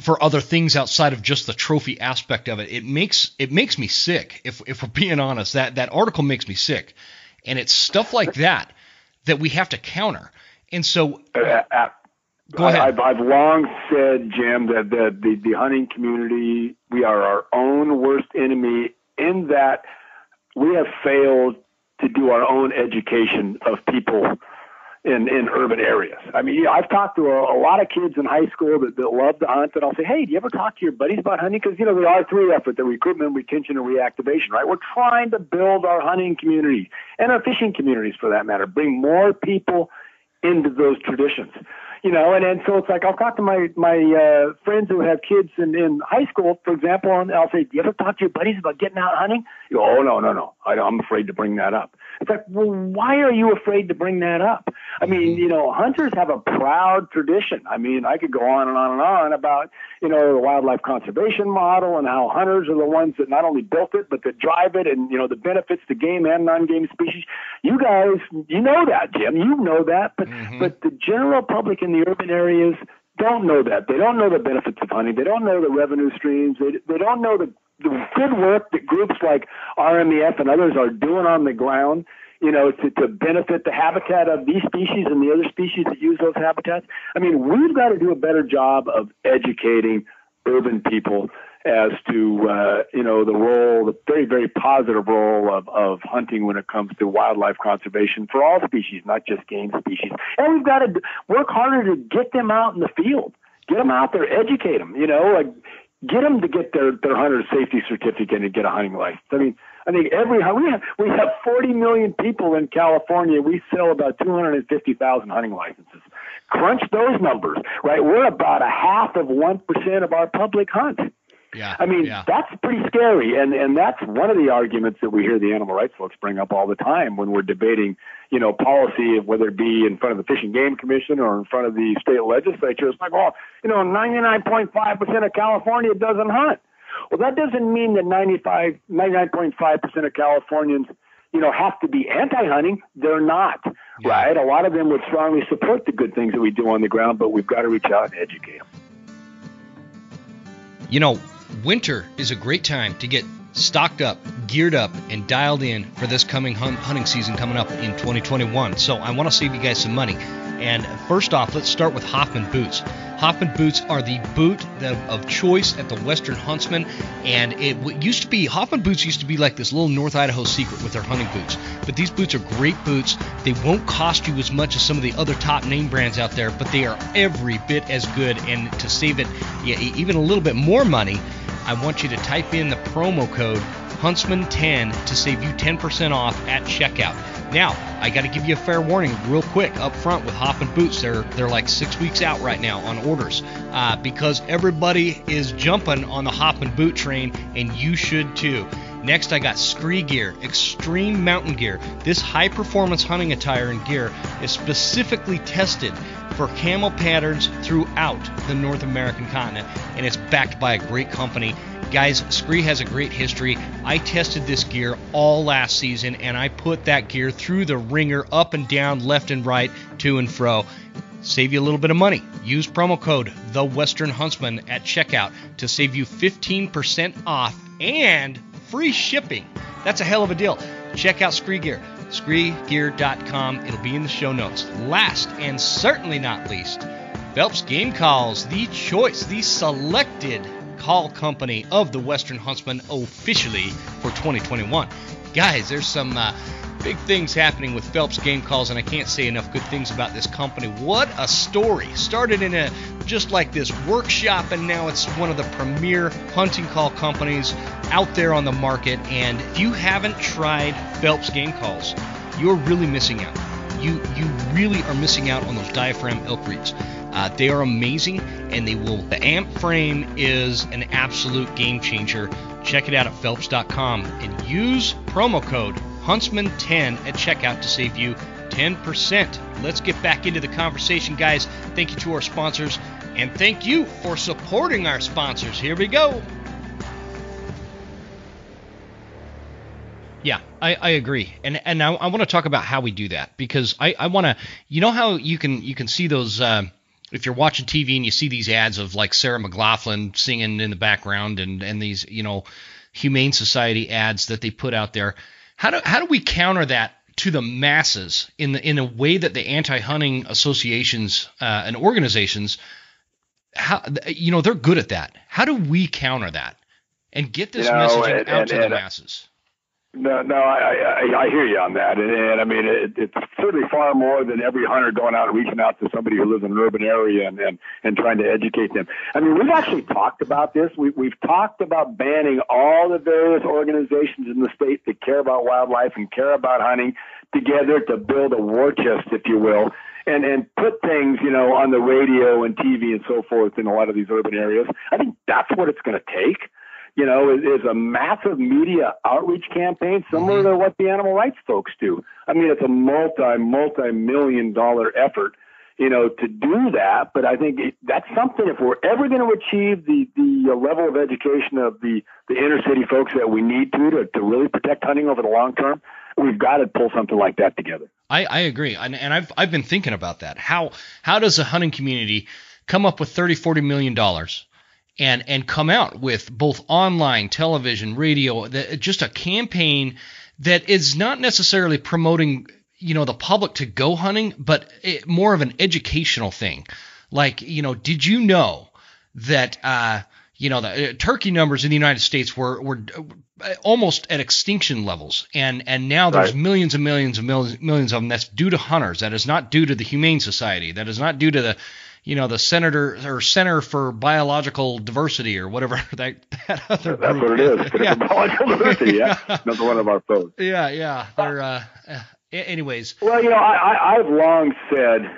for other things outside of just the trophy aspect of it. It makes it makes me sick. If if we're being honest, that that article makes me sick, and it's stuff like that that we have to counter. And so, uh, Go ahead. I've, I've long said, Jim, that, that the, the hunting community, we are our own worst enemy in that we have failed to do our own education of people in, in urban areas. I mean, I've talked to a, a lot of kids in high school that, that love to hunt, and I'll say, hey, do you ever talk to your buddies about hunting? Because, you know, the R3 effort, the recruitment, retention, and reactivation, right? We're trying to build our hunting community and our fishing communities for that matter, bring more people into those traditions you know, and, and so it's like I'll talk to my my uh, friends who have kids in, in high school, for example, and I'll say, "Do you ever talk to your buddies about getting out hunting?" Go, "Oh no, no, no, I, I'm afraid to bring that up." It's like, well, why are you afraid to bring that up? I mean, mm-hmm. you know, hunters have a proud tradition. I mean, I could go on and on and on about, you know, the wildlife conservation model and how hunters are the ones that not only built it, but that drive it and, you know, the benefits to game and non-game species. You guys, you know that, Jim. You know that. But, mm-hmm. but the general public in the urban areas don't know that. They don't know the benefits of hunting. They don't know the revenue streams. They, they don't know the the good work that groups like RMEF and others are doing on the ground, you know, to, to benefit the habitat of these species and the other species that use those habitats. I mean, we've got to do a better job of educating urban people as to uh, you know the role, the very very positive role of of hunting when it comes to wildlife conservation for all species, not just game species. And we've got to work harder to get them out in the field, get them out there, educate them. You know, like get them to get their their hunter safety certificate and get a hunting license. I mean, I think every we have we have 40 million people in California. We sell about 250,000 hunting licenses. Crunch those numbers, right? We're about a half of one percent of our public hunt. Yeah. I mean, yeah. that's pretty scary. And, and that's one of the arguments that we hear the animal rights folks bring up all the time when we're debating, you know, policy, whether it be in front of the Fish and Game Commission or in front of the state legislature. It's like, well, you know, 99.5% of California doesn't hunt. Well, that doesn't mean that 95, 99.5% of Californians, you know, have to be anti-hunting. They're not, yeah. right? A lot of them would strongly support the good things that we do on the ground, but we've got to reach out and educate them. You know, winter is a great time to get stocked up, geared up, and dialed in for this coming hunting season coming up in 2021. So I want to save you guys some money. And first off, let's start with Hoffman boots. Hoffman boots are the boot of choice at the Western Huntsman, and it used to be Hoffman boots used to be like this little North Idaho secret with their hunting boots. But these boots are great boots. They won't cost you as much as some of the other top name brands out there, but they are every bit as good. And to save it even a little bit more money, I want you to type in the promo code Huntsman10 to save you 10% off at checkout. Now, I got to give you a fair warning, real quick, up front with Hoffman boots. They're they're like six weeks out right now on orders uh, because everybody is jumping on the Hoffman boot train, and you should too. Next, I got SKRE Gear, extreme mountain gear. This high performance hunting attire and gear is specifically tested for camel patterns throughout the North American continent, and it's backed by a great company. Guys, SKRE has a great history. I tested this gear all last season, and I put that gear through the ringer, up and down, left and right, to and fro. Save you a little bit of money. Use promo code The Western Huntsman at checkout to save you 15% off and free shipping. That's a hell of a deal. Check out SKRE Gear skregear.com. It'll be in the show notes. Last and certainly not least, Phelps Game Calls, the choice, the selected call company of the Western Huntsman officially for 2021. Guys, there's some uh, big things happening with Phelps Game Calls, and I can't say enough good things about this company. What a story! Started in a just like this workshop, and now it's one of the premier hunting call companies out there on the market. And if you haven't tried Phelps Game Calls, you're really missing out. You you really are missing out on those diaphragm elk reeds. Uh, they are amazing, and they will. The amp frame is an absolute game changer. Check it out at Phelps.com and use promo code Huntsman10 at checkout to save you 10%. Let's get back into the conversation, guys. Thank you to our sponsors, and thank you for supporting our sponsors. Here we go. Yeah, I, I agree, and and I, I want to talk about how we do that because I, I want to, you know how you can you can see those uh, if you're watching TV and you see these ads of like Sarah McLachlan singing in the background and and these you know Humane Society ads that they put out there. How do how do we counter that to the masses in the in a way that the anti-hunting associations uh, and organizations, how you know they're good at that. How do we counter that and get this you know, messaging and, out and, to and, the masses? No, no, I, I, I hear you on that, and, and I mean it, it's certainly far more than every hunter going out and reaching out to somebody who lives in an urban area and and, and trying to educate them. I mean, we've actually talked about this. We, we've talked about banning all the various organizations in the state that care about wildlife and care about hunting together to build a war chest, if you will, and and put things, you know, on the radio and TV and so forth in a lot of these urban areas. I think that's what it's going to take you know, is, is a massive media outreach campaign similar mm-hmm. to what the animal rights folks do. I mean, it's a multi, multi million dollar effort, you know, to do that. But I think it, that's something, if we're ever going to achieve the, the level of education of the, the inner city folks that we need to, to, to really protect hunting over the long term, we've got to pull something like that together. I, I agree. And, and I've, I've been thinking about that. How, how does a hunting community come up with 30, 40 million dollars? And and come out with both online, television, radio, the, just a campaign that is not necessarily promoting you know the public to go hunting, but it, more of an educational thing. Like you know, did you know that uh, you know the uh, turkey numbers in the United States were were uh, almost at extinction levels, and and now there's right. millions and millions and millions millions of them. That's due to hunters. That is not due to the Humane Society. That is not due to the you know the senator or center for biological diversity or whatever that, that other that's what it is yeah. biological diversity yeah. yeah another one of our folks yeah yeah they're uh, uh, anyways well you know I, I i've long said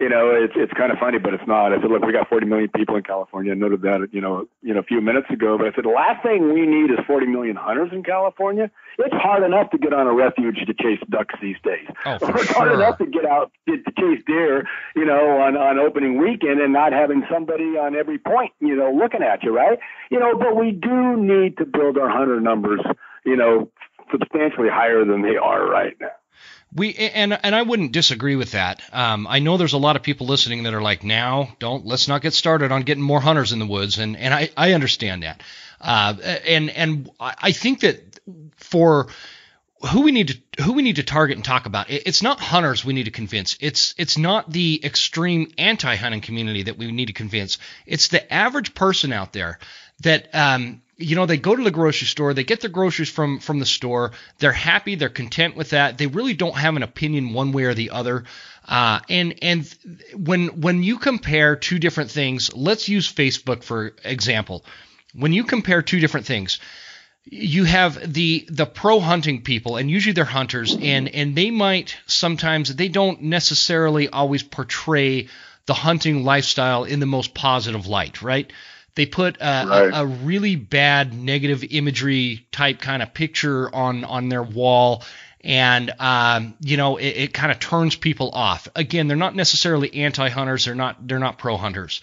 you know, it's it's kind of funny, but it's not. I said, look, we got 40 million people in California. I noted that, you know, you know, a few minutes ago. But I said, the last thing we need is 40 million hunters in California. It's hard enough to get on a refuge to chase ducks these days. Oh, for it's sure. hard enough to get out to, to chase deer, you know, on on opening weekend and not having somebody on every point, you know, looking at you, right? You know, but we do need to build our hunter numbers, you know, substantially higher than they are right now. We and and I wouldn't disagree with that. Um, I know there's a lot of people listening that are like, now don't let's not get started on getting more hunters in the woods, and and I I understand that. Uh, and and I think that for who we need to who we need to target and talk about it's not hunters we need to convince it's it's not the extreme anti-hunting community that we need to convince it's the average person out there that um, you know they go to the grocery store they get their groceries from from the store they're happy they're content with that they really don't have an opinion one way or the other. Uh, and and when when you compare two different things let's use facebook for example. When you compare two different things you have the the pro hunting people and usually they're hunters and and they might sometimes they don't necessarily always portray the hunting lifestyle in the most positive light right they put a, right. a, a, really bad negative imagery type kind of picture on on their wall, and um, you know it, it kind of turns people off. Again, they're not necessarily anti-hunters. They're not they're not pro-hunters.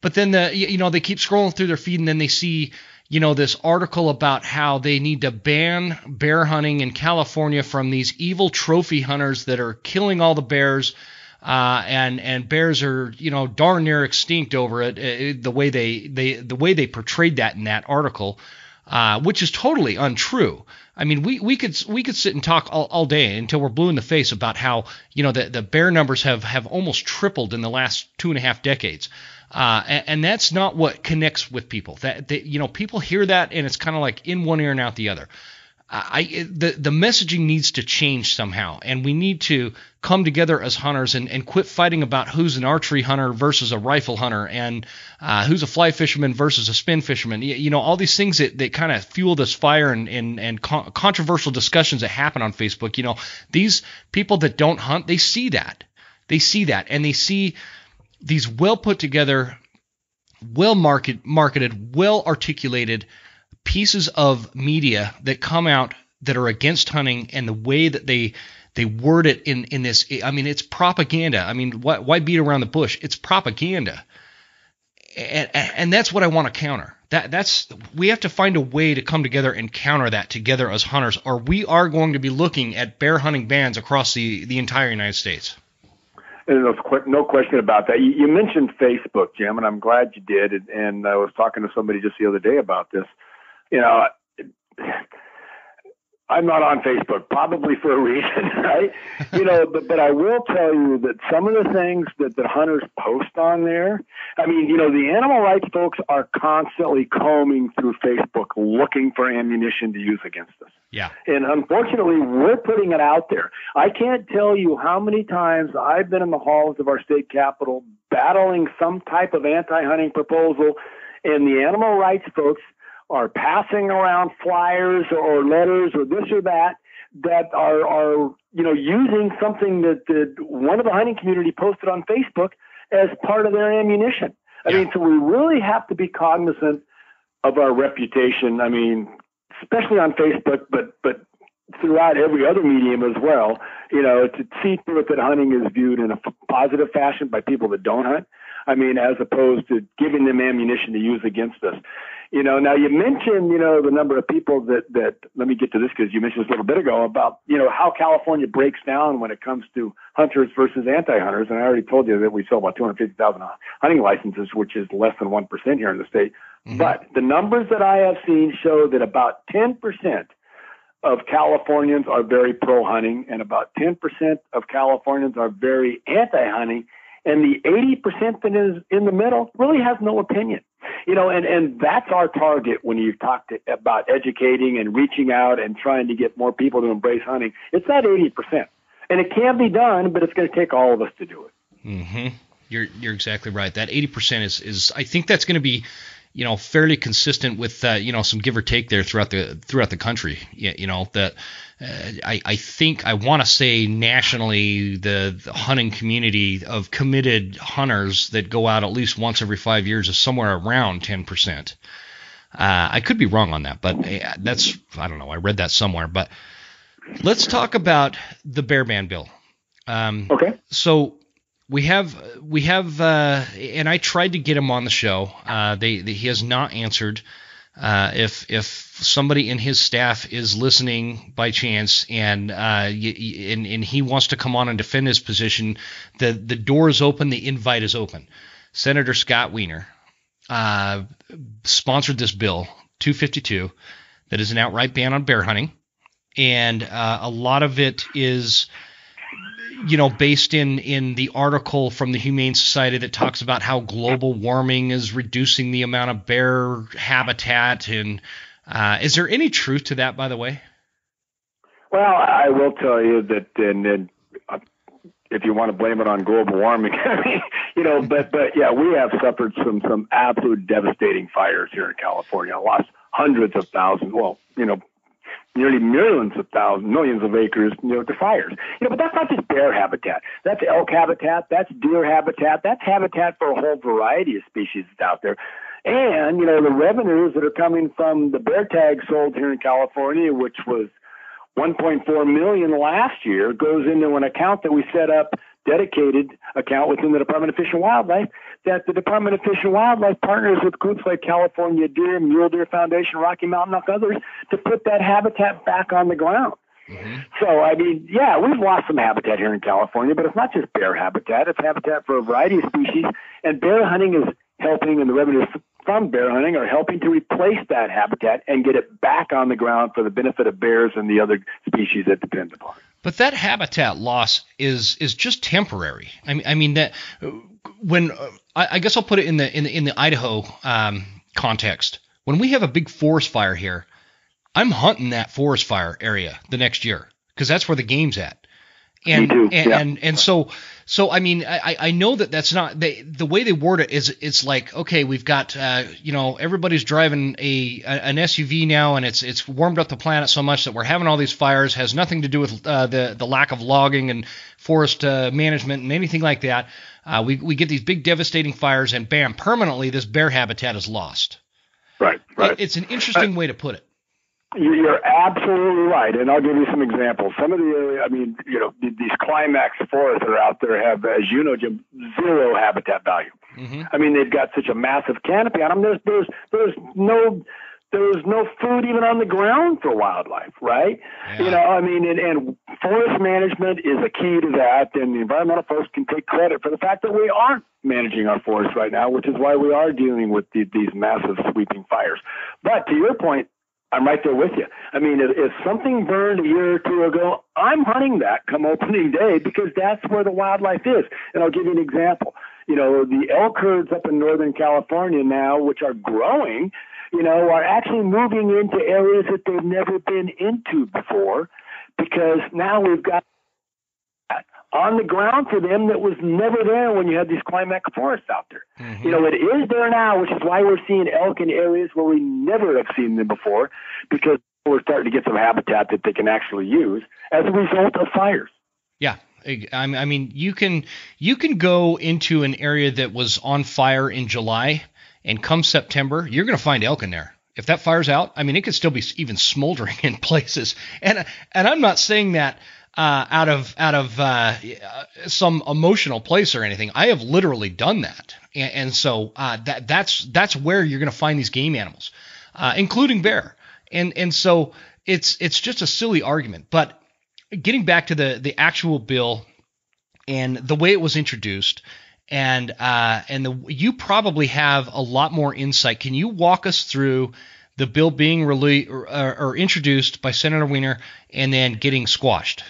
But then the you know they keep scrolling through their feed and then they see you know this article about how they need to ban bear hunting in California from these evil trophy hunters that are killing all the bears uh, and and bears are you know darn near extinct over it. it. Uh, the way they they the way they portrayed that in that article, uh, which is totally untrue. I mean, we, we could we could sit and talk all, all day until we're blue in the face about how you know the, the bear numbers have have almost tripled in the last two and a half decades. Uh, and, and, that's not what connects with people. That, that you know, people hear that and it's kind of like in one ear and out the other. I the the messaging needs to change somehow, and we need to come together as hunters and, and quit fighting about who's an archery hunter versus a rifle hunter and uh, who's a fly fisherman versus a spin fisherman. You, you know all these things that, that kind of fuel this fire and and, and con- controversial discussions that happen on Facebook. You know these people that don't hunt, they see that, they see that, and they see these well put together, well market marketed, well articulated pieces of media that come out that are against hunting and the way that they they word it in in this I mean it's propaganda. I mean why, why beat around the bush? It's propaganda. And, and that's what I want to counter. That that's we have to find a way to come together and counter that together as hunters, or we are going to be looking at bear hunting bans across the the entire United States. And no question about that. You mentioned Facebook, Jim, and I'm glad you did. And I was talking to somebody just the other day about this you know, I'm not on Facebook, probably for a reason, right? you know, but but I will tell you that some of the things that the hunters post on there, I mean, you know, the animal rights folks are constantly combing through Facebook looking for ammunition to use against us. Yeah. And unfortunately, we're putting it out there. I can't tell you how many times I've been in the halls of our state capitol battling some type of anti-hunting proposal, and the animal rights folks are passing around flyers or letters or this or that that are, are you know using something that, that one of the hunting community posted on Facebook as part of their ammunition. I yeah. mean, so we really have to be cognizant of our reputation. I mean, especially on Facebook, but but throughout every other medium as well. You know, to see through it that hunting is viewed in a positive fashion by people that don't hunt. I mean, as opposed to giving them ammunition to use against us. You know, now you mentioned, you know, the number of people that, that, let me get to this because you mentioned this a little bit ago about, you know, how California breaks down when it comes to hunters versus anti-hunters. And I already told you that we sell about 250,000 hunting licenses, which is less than 1% here in the state. Mm-hmm. But the numbers that I have seen show that about 10% of Californians are very pro hunting and about 10% of Californians are very anti hunting. And the 80% that is in the middle really has no opinion you know, and, and that's our target when you talk to, about educating and reaching out and trying to get more people to embrace hunting. It's that 80%. And it can be done, but it's going to take all of us to do it. Mm-hmm. You're, you're exactly right. That 80% is, is, I think that's going to be, you know, fairly consistent with, uh, you know, some give or take there throughout the, throughout the country. You, you know, that, uh, I, I think I want to say nationally the, the, hunting community of committed hunters that go out at least once every five years is somewhere around 10%. Uh, I could be wrong on that, but uh, that's I don't know. I read that somewhere. But let's talk about the bear ban bill. Um, okay. So we have we have uh, and I tried to get him on the show. Uh, they, they, he has not answered. Uh, if if somebody in his staff is listening by chance and uh, y- and, and he wants to come on and defend his position, the the door is open, the invite is open. Senator Scott Wiener uh, sponsored this bill 252 that is an outright ban on bear hunting, and uh, a lot of it is you know, based in in the article from the Humane Society that talks about how global warming is reducing the amount of bear habitat, and uh, is there any truth to that, by the way? Well, I will tell you that, and, and uh, if you want to blame it on global warming, you know, but but yeah, we have suffered some some absolute devastating fires here in California. Lost hundreds of thousands, well, you know, nearly millions of thousands, millions of acres, you know, to fires. You know, but that's not just bear habitat. That's elk habitat. That's deer habitat. That's habitat for a whole variety of species out there. And, you know, the revenues that are coming from the bear tag sold here in California, which was 1.4 million last year, goes into an account that we set up dedicated account within the Department of Fish and Wildlife that the Department of Fish and Wildlife partners with groups like California Deer, Mule Deer Foundation, Rocky Mountain, and others to put that habitat back on the ground. Mm-hmm. So, I mean, yeah, we've lost some habitat here in California, but it's not just bear habitat. It's habitat for a variety of species. And bear hunting is helping, and the revenues from bear hunting are helping to replace that habitat and get it back on the ground for the benefit of bears and the other species that depend upon it. But that habitat loss is is just temporary. I mean, I mean that when uh, I, I, guess I'll put it in the in the in the Idaho um, context. When we have a big forest fire here, I'm hunting that forest fire area the next year because that's where the game's at. And and, yeah. and and so so I mean I, I know that that's not they the way they word it is it's like okay we've got uh, you know everybody's driving a, an SUV now and it's it's warmed up the planet so much that we're having all these fires has nothing to do with uh, the the lack of logging and forest uh, management and anything like that. Uh, we we get these big devastating fires and bam permanently this bear habitat is lost. Right right. It's an interesting way to put it you're absolutely right, and I'll give you some examples. Some of the, I mean, you know, these climax forests that are out there have, as you know, Jim, zero habitat value. Mm-hmm. I mean, they've got such a massive canopy on them. There's, there's, there's no, there's no food even on the ground for wildlife, right? Yeah. You know, I mean, and, and forest management is a key to that, and the environmental folks can take credit for the fact that we aren't managing our forests right now, which is why we are dealing with the, these massive sweeping fires. But to your point, I'm right there with you. I mean, if, if something burned a year or two ago, I'm hunting that come opening day because that's where the wildlife is. And I'll give you an example. You know, the elk herds up in Northern California now, which are growing, you know, are actually moving into areas that they've never been into before because now we've got on the ground for them that was never there when you had these climax forests out there. Mm-hmm. You know, it is there now, which is why we're seeing elk in areas where we never have seen them before, because we're starting to get some habitat that they can actually use as a result of fires. Yeah, I mean, you can you can go into an area that was on fire in July and come September, you're going to find elk in there. If that fires out, I mean, it could still be even smoldering in places. And and I'm not saying that uh, out of out of uh, some emotional place or anything. I have literally done that, and, and so uh, that that's that's where you're going to find these game animals, uh, including bear. And and so it's it's just a silly argument. But getting back to the the actual bill and the way it was introduced. And uh, and the, you probably have a lot more insight. Can you walk us through the bill being released or, or, introduced by Senator Wiener and then getting squashed?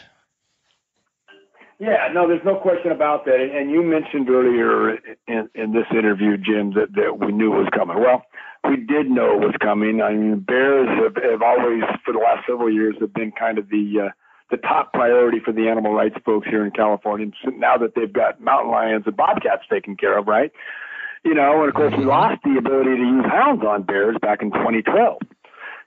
Yeah, no, there's no question about that. And you mentioned earlier in, in this interview, Jim, that, that we knew was coming. Well, we did know it was coming. I mean, bears have, have always, for the last several years, have been kind of the uh, the top priority for the animal rights folks here in California. And Now that they've got mountain lions and bobcats taken care of, right? You know, and of course, we lost the ability to use hounds on bears back in 2012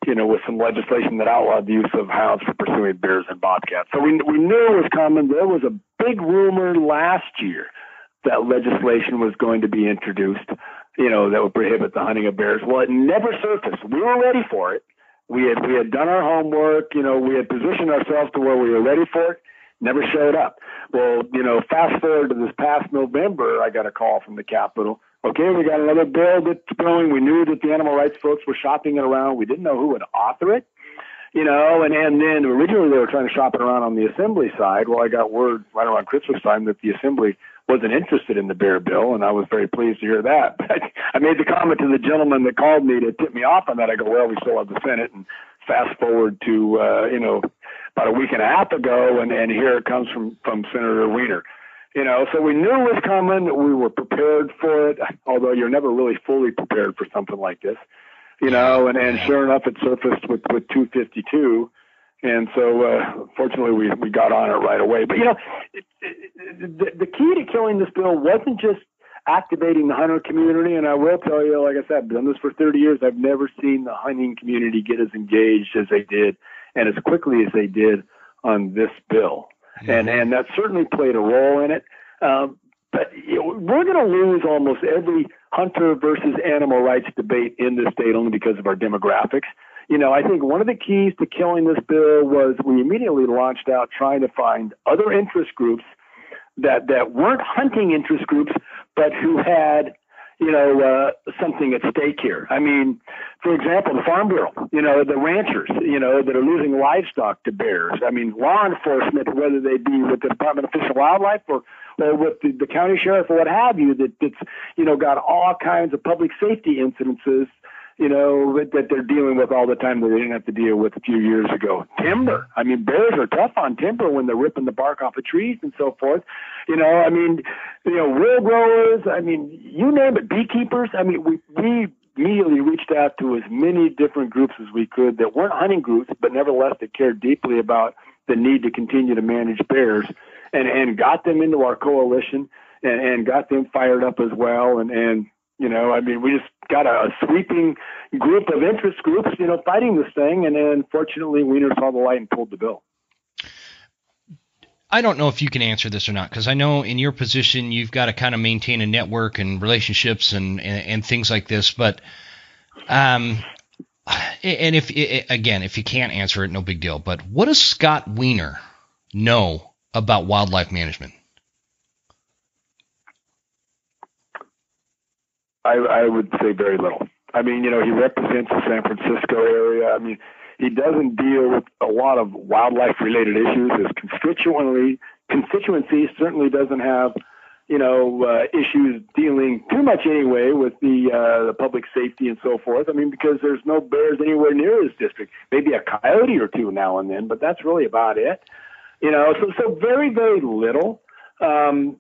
you know, with some legislation that outlawed the use of hounds for pursuing bears and bobcats. So we we knew it was coming. There was a big rumor last year that legislation was going to be introduced, you know, that would prohibit the hunting of bears. Well, it never surfaced. We were ready for it. We had we had done our homework. You know, we had positioned ourselves to where we were ready for it. Never showed up. Well, you know, fast forward to this past November, I got a call from the Capitol Okay, we got another bill that's going. We knew that the animal rights folks were shopping it around. We didn't know who would author it, you know, and, and then originally they were trying to shop it around on the assembly side. Well, I got word right around Christmas time that the assembly wasn't interested in the bear bill, and I was very pleased to hear that. But I made the comment to the gentleman that called me to tip me off on that. I go, well, we still have the Senate, and fast forward to uh, you know about a week and a half ago, and and here it comes from from Senator Wiener. You know, so we knew it was coming. We were prepared for it, although you're never really fully prepared for something like this. You know, and, and sure enough, it surfaced with, with 252. And so, uh, fortunately, we, we got on it right away. But, you know, it, it, the, the key to killing this bill wasn't just activating the hunter community. And I will tell you, like I said, I've done this for 30 years. I've never seen the hunting community get as engaged as they did and as quickly as they did on this bill mm-hmm. and and that certainly played a role in it. Um, but you know, we're going to lose almost every hunter versus animal rights debate in this state only because of our demographics. You know, I think one of the keys to killing this bill was we immediately launched out trying to find other interest groups that that weren't hunting interest groups, but who had you know, uh, something at stake here. I mean, for example, the Farm Bureau, you know, the ranchers, you know, that are losing livestock to bears. I mean, law enforcement, whether they be with the Department of Fish and Wildlife or, or with the, the county sheriff or what have you, that, that's, you know, got all kinds of public safety incidences you know, that, that they're dealing with all the time that they didn't have to deal with a few years ago. Timber. I mean, bears are tough on timber when they're ripping the bark off of trees and so forth. You know, I mean, you know, wool growers. I mean, you name it. Beekeepers. I mean, we we immediately reached out to as many different groups as we could that weren't hunting groups, but nevertheless that cared deeply about the need to continue to manage bears, and and got them into our coalition and, and got them fired up as well, and and you know, I mean, we just got a, a sweeping group of interest groups, you know, fighting this thing, and then fortunately, Wiener saw the light and pulled the bill. I don't know if you can answer this or not because I know in your position you've got to kind of maintain a network and relationships and and, and things like this. But um, and if again, if you can't answer it, no big deal. But what does Scott Wiener know about wildlife management? I, I would say very little. I mean, you know, he represents the San Francisco area. I mean, he doesn't deal with a lot of wildlife related issues. His constituency constituency certainly doesn't have, you know, uh, issues dealing too much anyway with the uh, the public safety and so forth. I mean, because there's no bears anywhere near his district. Maybe a coyote or two now and then, but that's really about it. You know, so so very very little. Um,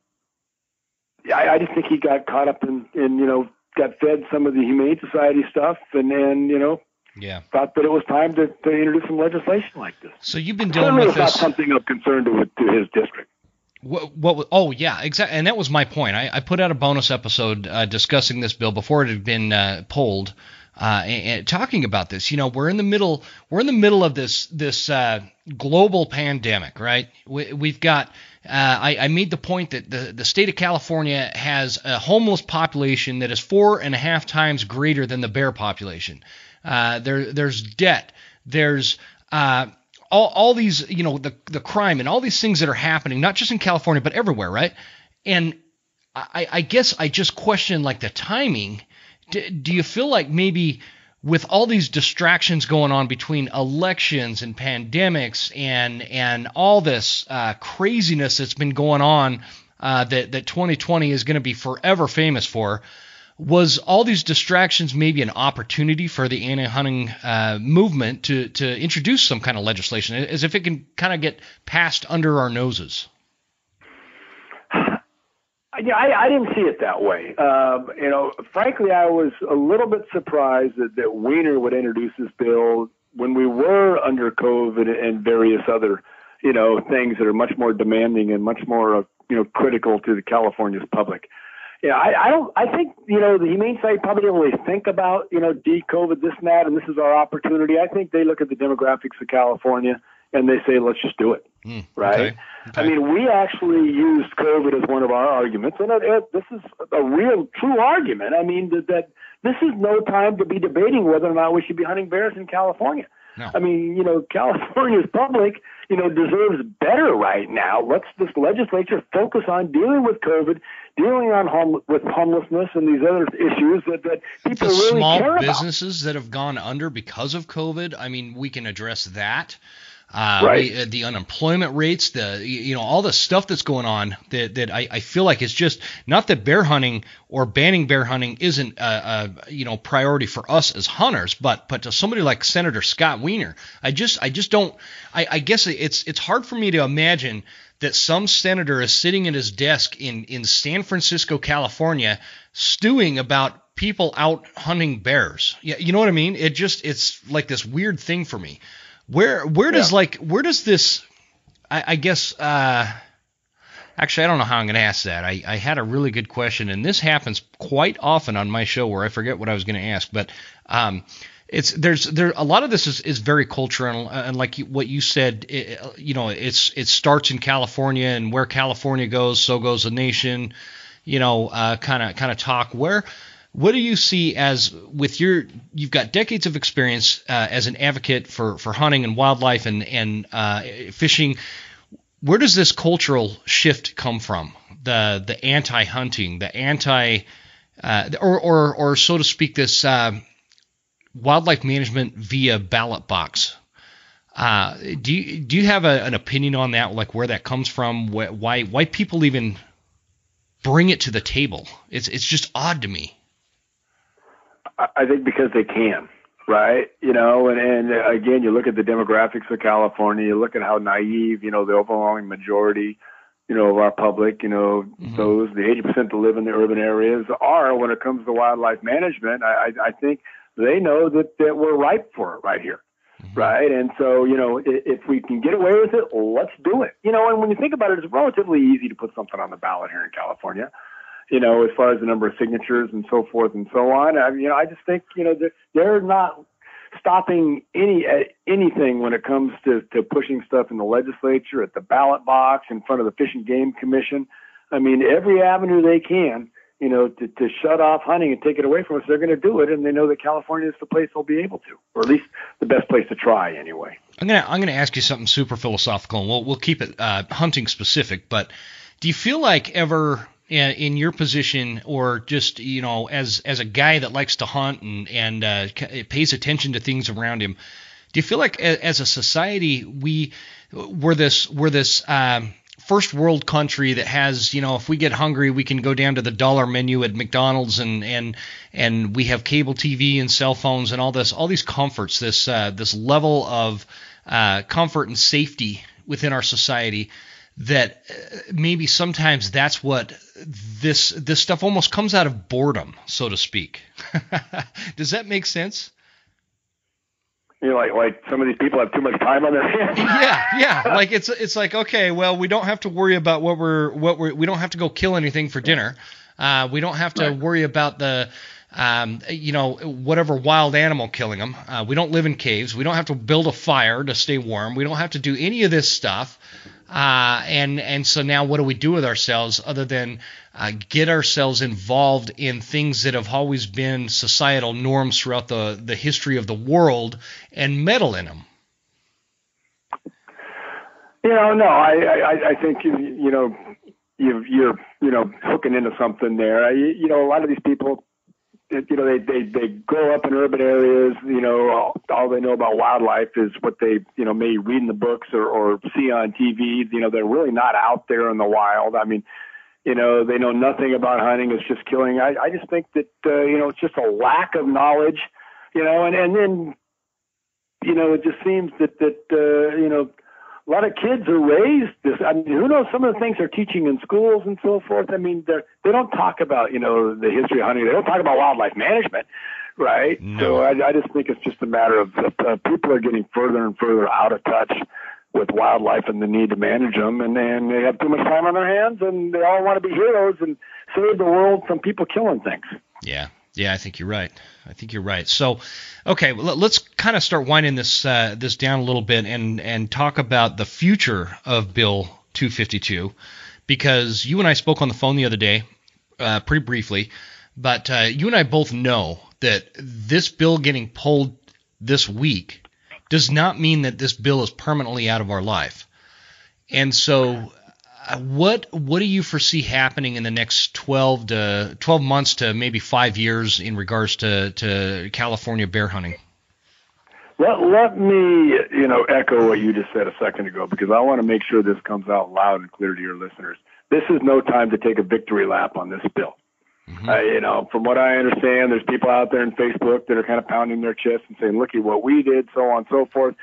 I, I just think he got caught up in, in you know got fed some of the Humane Society stuff, and then you know, yeah, thought that it was time to, to introduce some legislation like this. So you've been dealing with this. something of concern to, to his district. What, what? Oh yeah, exactly. And that was my point. I, I put out a bonus episode uh, discussing this bill before it had been uh, pulled, uh, and, and, talking about this. You know, we're in the middle. We're in the middle of this this uh, global pandemic, right? We, we've got I, I, made the point that the, the state of California has a homeless population that is four and a half times greater than the bear population. Uh, there, there's debt. There's uh, all, all these, you know, the, the crime and all these things that are happening, not just in California, but everywhere, right? And I, I guess I just question like the timing. D- do you feel like maybe with all these distractions going on between elections and pandemics and and all this uh, craziness that's been going on uh, that that 2020 is going to be forever famous for, was all these distractions maybe an opportunity for the anti-hunting uh, movement to to introduce some kind of legislation, as if it can kind of get passed under our noses? Yeah, I, I didn't see it that way. Um, you know, frankly, I was a little bit surprised that, that Wiener would introduce this bill when we were under COVID and various other, you know, things that are much more demanding and much more, uh, you know, critical to the California's public. Yeah, I, I don't. I think you know the Humane Society probably didn't really think about you know de-COVID this and that, and this is our opportunity. I think they look at the demographics of California and they say, let's just do it. Mm, right? Okay, okay. I mean, we actually used COVID as one of our arguments, and it, it, this is a real, true argument. I mean, that, that this is no time to be debating whether or not we should be hunting bears in California. No. I mean, you know, California's public, you know, deserves better right now. Let's this legislature focus on dealing with COVID, dealing on home with homelessness and these other issues that, that people the really small care businesses that have gone under because of COVID. I mean, we can address that. Uh, right. We, uh, the unemployment rates, the you know all the stuff that's going on that that I, I feel like it's just not that bear hunting or banning bear hunting isn't a, a, you know priority for us as hunters, but but to somebody like Senator Scott Wiener, I just I just don't I, I guess it's it's hard for me to imagine that some senator is sitting at his desk in in San Francisco, California, stewing about people out hunting bears. Yeah, you know what I mean? It just it's like this weird thing for me. Where where does yeah. like where does this? I, I guess. Uh, actually, I don't know how I'm going to ask that. I, I had a really good question, and this happens quite often on my show where I forget what I was going to ask, but. Um, it's there's there a lot of this is, is very cultural and like what you said it, you know it's it starts in California and where California goes so goes the nation you know kind of kind of talk where what do you see as with your you've got decades of experience uh, as an advocate for for hunting and wildlife and and uh, fishing where does this cultural shift come from? The the anti-hunting the anti uh, or, or or so to speak this uh, wildlife management via ballot box. Uh, do you do you have a, an opinion on that? Like where that comes from? Why why people even bring it to the table? It's it's just odd to me I think because they can, right? You know, and and again, you look at the demographics of California. You look at how naive, you know, the overwhelming majority, you know, of our public, you know, mm-hmm. those the 80% that live in the urban areas are when it comes to wildlife management. I I I think they know that that we're ripe for it right here. Mm-hmm. Right. And so, you know, if, if we can get away with it, let's do it. You know, and when you think about it, it's relatively easy to put something on the ballot here in California you know, as far as the number of signatures and so forth and so on. I, you know, I just think, you know, they're, they're not stopping any uh, anything when it comes to, to pushing stuff in the legislature, at the ballot box, in front of the Fish and Game Commission. I mean, every avenue they can, you know, to, to shut off hunting and take it away from us, they're going to do it, and they know that California is the place they'll be able to, or at least the best place to try anyway. I'm gonna I'm gonna ask you something super philosophical, and we'll we'll keep it uh, hunting specific. But do you feel like ever in your position or just you know as as a guy that likes to hunt and and uh, pays attention to things around him do you feel like as a society we we're this we're this um, first world country that has you know if we get hungry we can go down to the dollar menu at McDonald's and and and we have cable TV and cell phones and all this all these comforts this uh, this level of uh, comfort and safety within our society that uh, maybe sometimes that's what this this stuff almost comes out of boredom, so to speak. Does that make sense? You know, like like some of these people have too much time on their hands. yeah, yeah. Like it's it's like okay, well, we don't have to worry about what we're what we're we don't have to go kill anything for dinner. Uh, we don't have to right. worry about the um, you know, whatever wild animal killing them. Uh, we don't live in caves. We don't have to build a fire to stay warm. We don't have to do any of this stuff. Uh, and and so now what do we do with ourselves other than uh, get ourselves involved in things that have always been societal norms throughout the, the history of the world and meddle in them? You know, no, I I, I think you you know you you're you know hooking into something there. You, you know, a lot of these people you know, they, they, they grow up in urban areas, you know, all, all they know about wildlife is what they, you know, may read in the books or, or see on TV. You know, they're really not out there in the wild. I mean, you know, they know nothing about hunting. It's just killing. I, I just think that, uh, you know, it's just a lack of knowledge, you know, and, and then, you know, it just seems that, that, uh, you know, a lot of kids are raised this. I mean, who knows some of the things they're teaching in schools and so forth. I mean, they they don't talk about you know the history of hunting. They don't talk about wildlife management, right? No. So I, I just think it's just a matter of uh, people are getting further and further out of touch with wildlife and the need to manage them, and then they have too much time on their hands, and they all want to be heroes and save the world from people killing things. Yeah, yeah, I think you're right. I think you're right. So, okay, let's kind of start winding this uh, this down a little bit and and talk about the future of Bill 252, because you and I spoke on the phone the other day, uh, pretty briefly, but uh, you and I both know that this bill getting pulled this week does not mean that this bill is permanently out of our life, and so what what do you foresee happening in the next 12 to 12 months to maybe five years in regards to, to California bear hunting? Let, let me, you know, echo what you just said a second ago because I want to make sure this comes out loud and clear to your listeners. This is no time to take a victory lap on this bill. Mm-hmm. Uh, you know, from what I understand, there's people out there in Facebook that are kind of pounding their chests and saying, "Look at what we did," so on and so forth.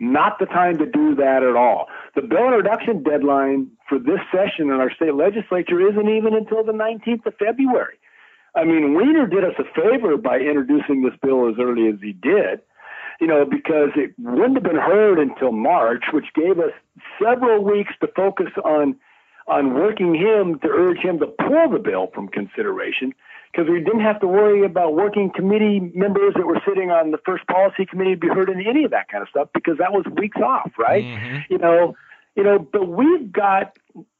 Not the time to do that at all. The bill introduction deadline for this session in our state legislature isn't even until the 19th of February. I mean, Wiener did us a favor by introducing this bill as early as he did, you know, because it wouldn't have been heard until March, which gave us several weeks to focus on on working him to urge him to pull the bill from consideration because we didn't have to worry about working committee members that were sitting on the first policy committee to be heard in any of that kind of stuff because that was weeks off, right? Mm-hmm. You know, you know, but we've got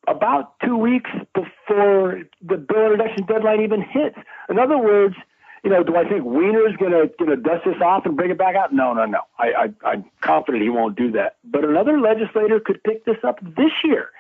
about two weeks before the bill introduction deadline even hits. In other words, you know, do I think Wiener's gonna gonna dust this off and bring it back out? No, no, no. I, I I'm confident he won't do that. But another legislator could pick this up this year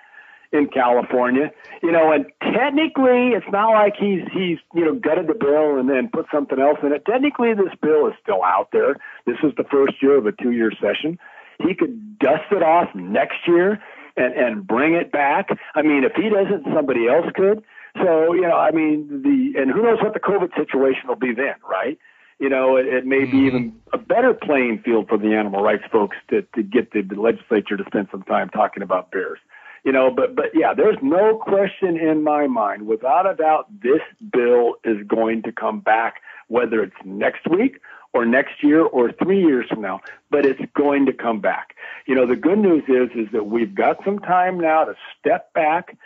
in California. You know, and technically it's not like he's he's, you know, gutted the bill and then put something else in it. Technically this bill is still out there. This is the first year of a two year session. He could dust it off next year and, and bring it back. I mean, if he doesn't, somebody else could. So, you know, I mean, the, and who knows what the COVID situation will be then, right? You know, it, it may be mm-hmm. even a better playing field for the animal rights folks to, to get the, the legislature to spend some time talking about bears. You know, but but yeah, there's no question in my mind, without a doubt, this bill is going to come back, whether it's next week or next year or three years from now, but it's going to come back. You know, the good news is is that we've got some time now to step back,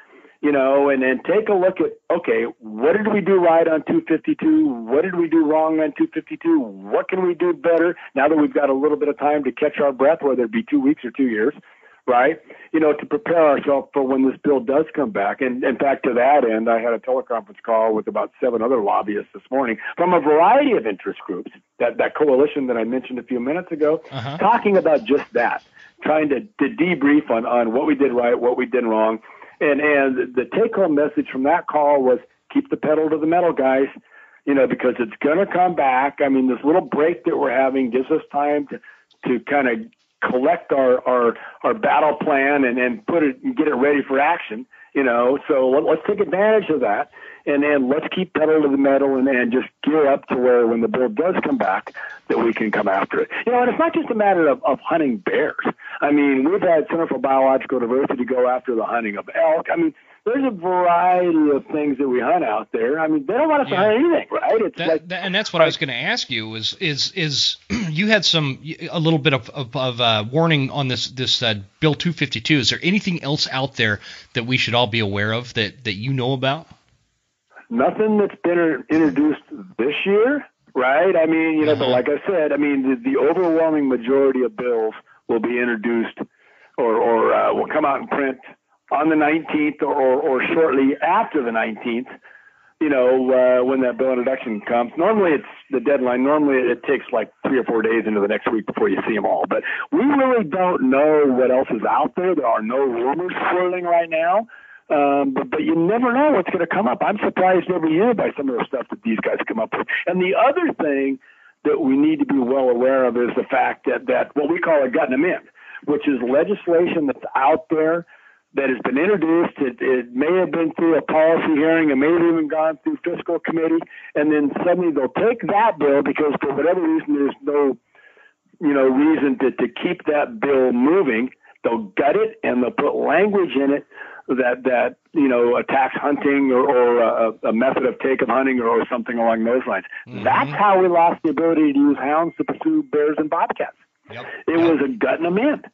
you know, and then take a look at okay, what did we do right on 252? What did we do wrong on 252? What can we do better now that we've got a little bit of time to catch our breath, whether it be two weeks or two years? Right? You know, to prepare ourselves for when this bill does come back. And in fact, to that end, I had a teleconference call with about seven other lobbyists this morning from a variety of interest groups, that, that coalition that I mentioned a few minutes ago, uh-huh. talking about just that, trying to, to debrief on, on what we did right, what we did wrong. And, and the take home message from that call was keep the pedal to the metal, guys you know, because it's going to come back. I mean, this little break that we're having gives us time to to kind of collect our our our battle plan and and put it and get it ready for action. You know, so let, let's take advantage of that, and then let's keep pedal to the metal and, and just gear up to where when the bill does come back, that we can come after it. You know, and it's not just a matter of, of hunting bears. I mean, we've had Center for Biological Diversity go after the hunting of elk. I mean, there's a variety of things that we hunt out there. I mean, they don't want us yeah. to hunt anything, right? It's that, like, that, and that's what like, I was going to ask you is is is you had some a little bit of of, of uh, warning on this this uh, Bill 252. Is there anything else out there that we should all be aware of that that you know about? nothing that's been introduced this year, right? I mean, you know, but like I said, I mean, the, the overwhelming majority of bills will be introduced or, or uh, will come out in print on the 19th or, or shortly after the 19th you know, uh, when that bill introduction comes. Normally, it's the deadline. Normally, it takes like three or four days into the next week before you see them all. But we really don't know what else is out there. There are no rumors swirling right now. Um, but, but you never know what's going to come up. I'm surprised every year by some of the stuff that these guys come up with. And the other thing that we need to be well aware of is the fact that, that what we call a gut and amend, which is legislation that's out there that has been introduced. It, it may have been through a policy hearing. It may have even gone through fiscal committee, and then suddenly they'll take that bill because for whatever reason there's no, you know, reason to to keep that bill moving. They'll gut it and they'll put language in it that that you know attacks hunting or, or a, a method of take of hunting or, or something along those lines. Mm-hmm. That's how we lost the ability to use hounds to pursue bears and bobcats. Yep. It yep. was a gut and amend.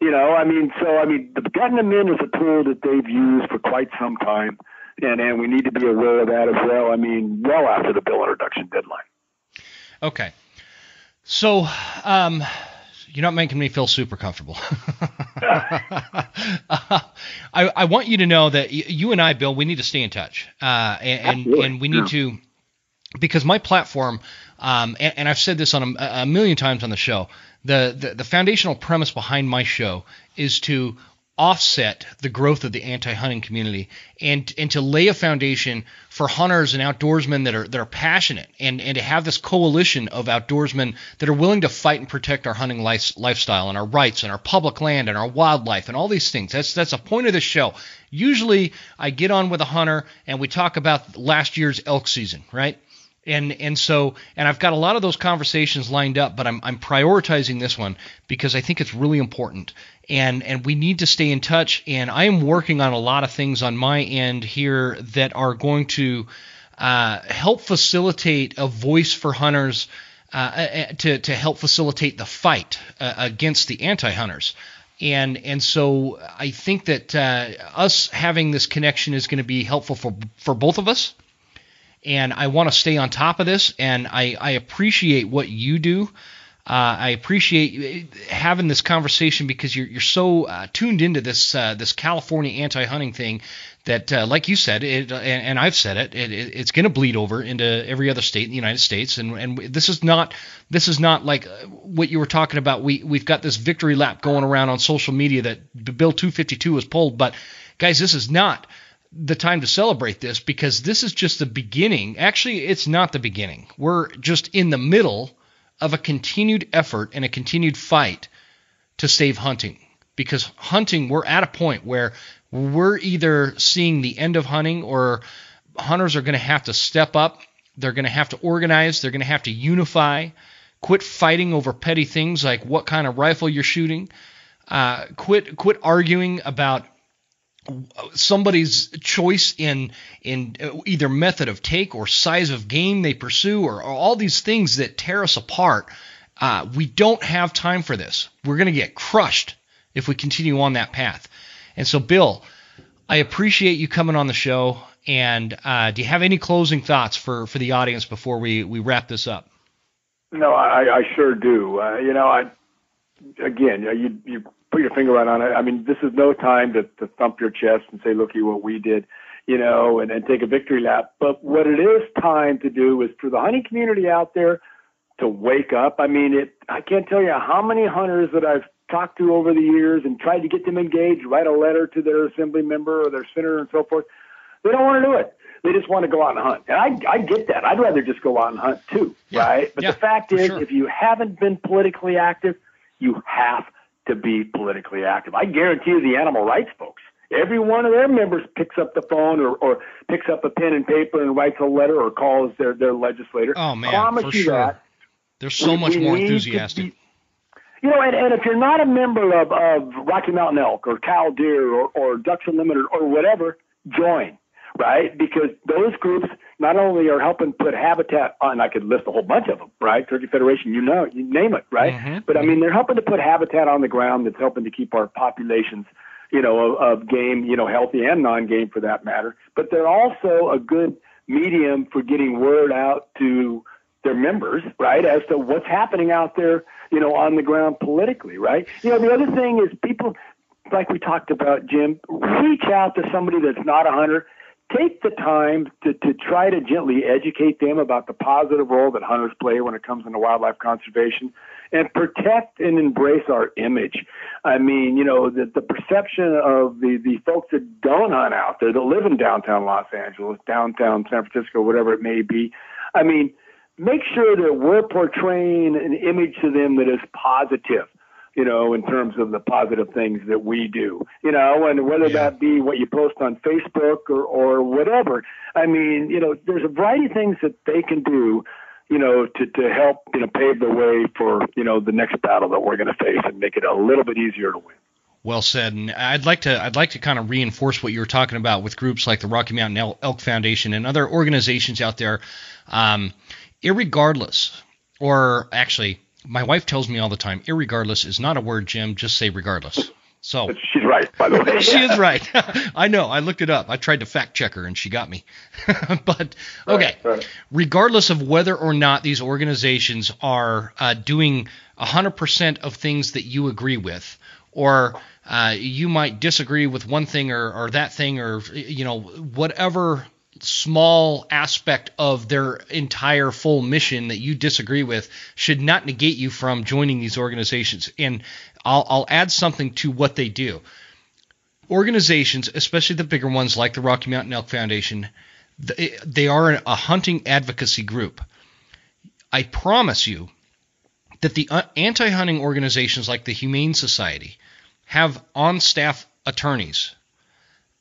You know, I mean, so I mean, the gut and amend is a tool that they've used for quite some time, and and we need to be aware of that as well. I mean, well after the bill introduction deadline. Okay, so um, you're not making me feel super comfortable. uh, I, I want you to know that you and I, Bill, we need to stay in touch, uh, and, and, and we need yeah. to because my platform, um, and, and, I've said this on a, a million times on the show the, the, foundational premise behind my show is to offset the growth of the anti-hunting community and and to lay a foundation for hunters and outdoorsmen that are that are passionate and and to have this coalition of outdoorsmen that are willing to fight and protect our hunting life, lifestyle and our rights and our public land and our wildlife and all these things. That's that's a point of the show. Usually I get on with a hunter and we talk about last year's elk season, right? And and so and I've got a lot of those conversations lined up, but I'm I'm prioritizing this one because I think it's really important, and and we need to stay in touch. And I am working on a lot of things on my end here that are going to uh, help facilitate a voice for hunters. Uh, uh to, to help facilitate the fight uh, against the anti-hunters, and and so I think that uh, us having this connection is going to be helpful for for both of us and I want to stay on top of this. And I, I appreciate what you do. Uh, I appreciate having this conversation because you're you're so uh, tuned into this uh, this California anti-hunting thing that, uh, like you said, it, and, and, I've said it, it it's going to bleed over into every other state in the United States. And and this is not this is not like uh, what you were talking about. We we've got this victory lap going around on social media that Bill 252 was pulled, but guys, this is not the time to celebrate this because this is just the beginning. Actually, it's not the beginning. We're just in the middle of a continued effort and a continued fight to save hunting. Because hunting, we're at a point where we're either seeing the end of hunting or hunters are going to have to step up. They're going to have to organize. They're going to have to unify. Quit fighting over petty things like what kind of rifle you're shooting. Uh, quit quit arguing about somebody's choice in in either method of take or size of game they pursue or, or all these things that tear us apart uh, we don't have time for this. We're going to get crushed if we continue on that path. And so bill i appreciate you coming on the show and uh, do you have any closing thoughts for for the audience before we we wrap this up? No i, I sure do. Uh, you know i again you you put your finger right on it. I mean, this is no time to, to thump your chest and say, looky what we did, you know, and, and take a victory lap. But what it is time to do is for the hunting community out there to wake up. I mean, it. I can't tell you how many hunters that I've talked to over the years and tried to get them engaged, write a letter to their assembly member or their senator and so forth. They don't want to do it. They just want to go out and hunt. And I, I get that. I'd rather just go out and hunt too, yeah. right? But yeah, the fact is, sure. if you haven't been politically active, you have to be politically active. I guarantee you the animal rights folks, every one of their members picks up the phone or, or picks up a pen and paper and writes a letter or calls their, their legislator. Oh, man, Promise for you sure. That. They're so we, much more enthusiastic. Be, you know, and, and if you're not a member of, of Rocky Mountain Elk or Cal Deer or, or Ducks Unlimited or whatever, join right? Because those groups not only are helping put habitat on, I could list a whole bunch of them, right? Turkey Federation, you know, you name it, right? Mm-hmm. But I mean, they're helping to put habitat on the ground that's helping to keep our populations, you know, of, of game, you know, healthy and non-game for that matter. But they're also a good medium for getting word out to their members, right, as to what's happening out there, you know, on the ground politically, right? You know, the other thing is people, like we talked about, Jim, reach out to somebody that's not a hunter take the time to, to try to gently educate them about the positive role that hunters play when it comes into wildlife conservation and protect and embrace our image. I mean, you know, the, the perception of the, the folks that don't hunt out there, that live in downtown Los Angeles, downtown San Francisco, whatever it may be. I mean, make sure that we're portraying an image to them that is positive you know, in terms of the positive things that we do, you know, and whether yeah. that be what you post on Facebook or, or whatever. I mean, you know, there's a variety of things that they can do, you know, to, to help, you know, pave the way for, you know, the next battle that we're going to face and make it a little bit easier to win. Well said, and I'd like to I'd like to kind of reinforce what you were talking about with groups like the Rocky Mountain Elk Foundation and other organizations out there. Um, irregardless, or actually, my wife tells me all the time, irregardless is not a word, Jim. Just say regardless. So she's right, by the way. she is right. I know. I looked it up. I tried to fact check her, and she got me. but okay, right, right. regardless of whether or not these organizations are uh, doing 100% of things that you agree with, or uh, you might disagree with one thing or, or that thing, or you know whatever small aspect of their entire full mission that you disagree with should not negate you from joining these organizations. And I'll, I'll add something to what they do. Organizations, especially the bigger ones like the Rocky Mountain Elk Foundation, they are a hunting advocacy group. I promise you that the uh, anti hunting organizations like the Humane Society have on staff attorneys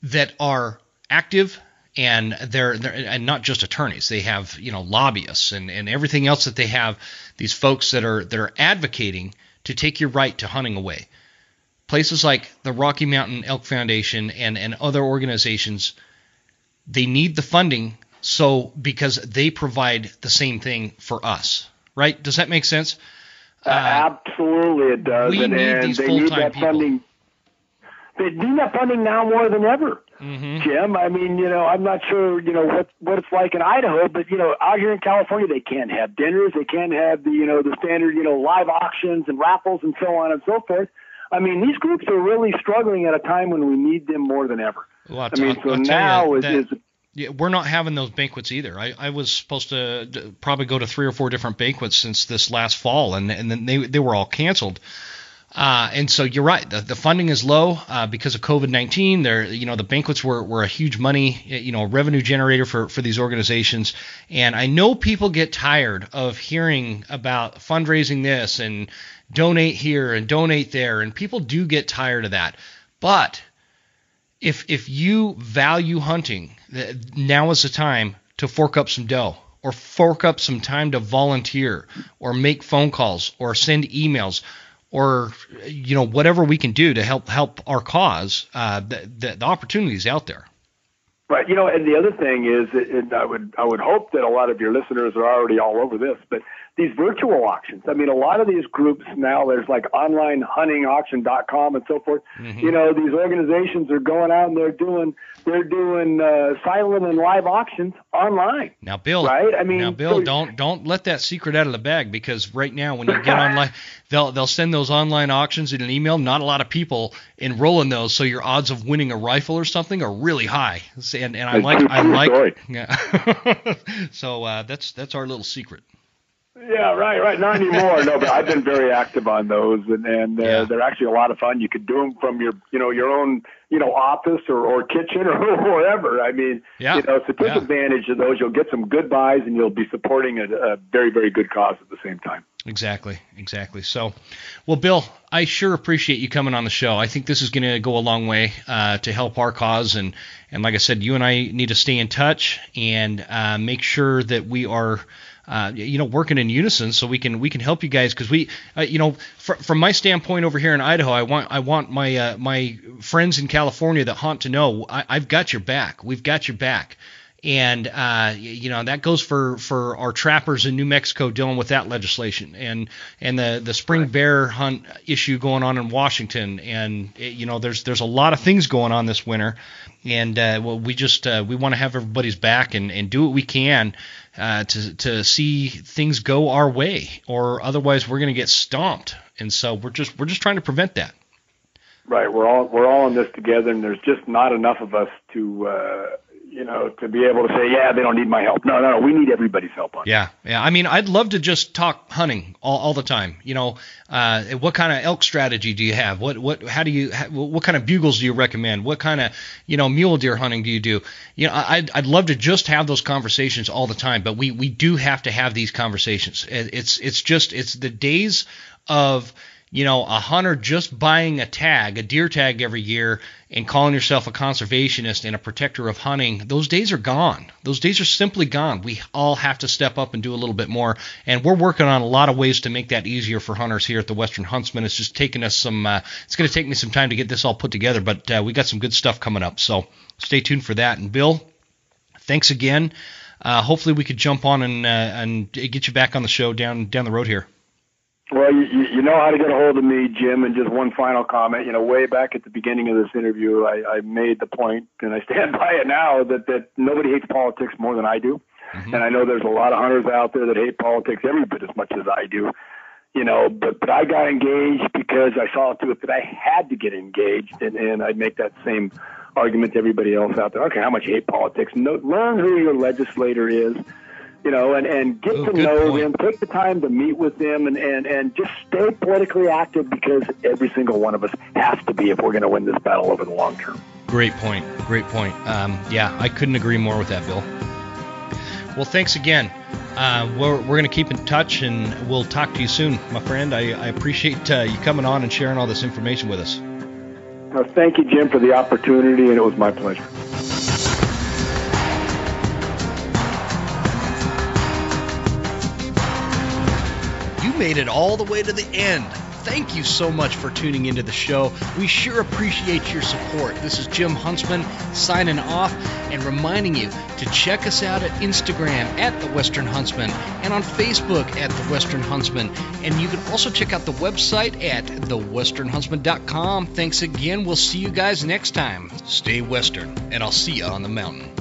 that are active and they're, they're and not just attorneys. They have you know lobbyists and, and everything else that they have these folks that are that are advocating to take your right to hunting away. Places like the rocky mountain elk foundation and and other organizations they need the funding so because they provide the same thing for us. Right? Does that make sense? Uh, absolutely it does. We and, need and these they full-time need that people. funding. They need that funding now more than ever mm-hmm. Jim. I mean, you know, I'm not sure, you know, what what it's like in Idaho, but you know, out here in California, they can't have dinners, they can't have the, you know, the standard, you know, live auctions and raffles and so on and so forth. I mean, these groups are really struggling at a time when we need them more than ever. Well, I mean, so now is, is yeah, we're not having those banquets either. I, I was supposed to probably go to three or four different banquets since this last fall, and and then they they were all canceled. Uh, and so you're right. The, the funding is low uh, because of COVID-19. There, you know, the banquets were, were a huge money, you know, revenue generator for, for these organizations. And I know people get tired of hearing about fundraising this and donate here and donate there, and people do get tired of that. But if if you value hunting, now is the time to fork up some dough or fork up some time to volunteer or make phone calls or send emails or you know whatever we can do to help help our cause, uh, the, the, the opportunities out there. Right. You know, and the other thing is, and I would I would hope that a lot of your listeners are already all over this, but these virtual auctions. I mean, a lot of these groups now, there's like onlinehuntingauction.com and so forth. Mm-hmm. You know, these organizations are going out and they're doing they're doing uh, silent and live auctions online. Now, Bill, right? I mean, now, Bill, so, don't don't let that secret out of the bag because right now, when you get online, they'll they'll send those online auctions in an email. Not a lot of people enroll in those, so your odds of winning a rifle or something are really high. And and I like I like yeah. so uh, that's that's our little secret. Yeah, right, right. Not anymore. no, but I've been very active on those, and and uh, yeah. they're actually a lot of fun. You could do them from your, you know, your own, you know, office or, or kitchen or wherever. I mean, yeah. you know, so take yeah. advantage of those. You'll get some good buys, and you'll be supporting a, a very, very good cause at the same time. Exactly, exactly. So, well, Bill, I sure appreciate you coming on the show. I think this is going to go a long way uh, to help our cause, and and like I said, you and I need to stay in touch and uh, make sure that we are uh, you know, working in unison so we can we can help you guys because we, uh, you know, fr- from my standpoint over here in Idaho, I want I want my uh, my friends in California that hunt to know I, I've got your back. We've got your back and uh, you know that goes for for our trappers in New Mexico dealing with that legislation, and and the the spring right. bear hunt issue going on in Washington, and it, you know there's there's a lot of things going on this winter, and uh, well, we just uh, we want to have everybody's back and and do what we can. Uh, to to see things go our way, or otherwise we're going to get stomped. And so we're just we're just trying to prevent that. Right. We're all we're all in this together, and there's just not enough of us to uh, you know to be able to say, yeah, they don't need my help. No, no, no. We need everybody's help on. Yeah, yeah. I mean, I'd love to just talk hunting all, all the time. You know, uh, what kind of elk strategy do you have? What what how do you what kind of bugles do you recommend? What kind of you know mule deer hunting do you do? You know, I'd I'd love to just have those conversations all the time, but we we do have to have these conversations. It's it's just it's the days of you know, a hunter just buying a tag, a deer tag every year, and calling yourself a conservationist and a protector of hunting, those days are gone. Those days are simply gone. We all have to step up and do a little bit more. And we're working on a lot of ways to make that easier for hunters here at the Western Huntsman. It's just taking us some, uh, it's going to take me some time to get this all put together, but uh, we got some good stuff coming up. So stay tuned for that. And Bill, thanks again. Uh, hopefully we could jump on and, uh, and get you back on the show down, down the road here. Well, you, you know how to get a hold of me, Jim. And just one final comment. You know, way back at the beginning of this interview, I, I made the point, and I stand by it now, that that nobody hates politics more than I do. Mm-hmm. And I know there's a lot of hunters out there that hate politics every bit as much as I do. You know, but but I got engaged because I saw to it that I had to get engaged, and and I'd make that same argument to everybody else out there. Okay, how much you hate politics? No, learn who your legislator is you know, and, and get oh, to know point. them, take the time to meet with them, and, and, and just stay politically active because every single one of us has to be if we're going to win this battle over the long term. Great point. Great point. Um, yeah, I couldn't agree more with that, Bill. Well, thanks again. Uh, we're we're going to keep in touch and we'll talk to you soon, my friend. I, I appreciate uh, you coming on and sharing all this information with us. Well, thank you, Jim, for the opportunity, and it was my pleasure. Made it all the way to the end. Thank you so much for tuning into the show. We sure appreciate your support. This is Jim Huntsman signing off and reminding you to check us out at Instagram at The Western Huntsman and on Facebook at The Western Huntsman. And you can also check out the website at thewesternhuntsman.com. Thanks again. We'll see you guys next time. Stay Western, and I'll see you on the mountain.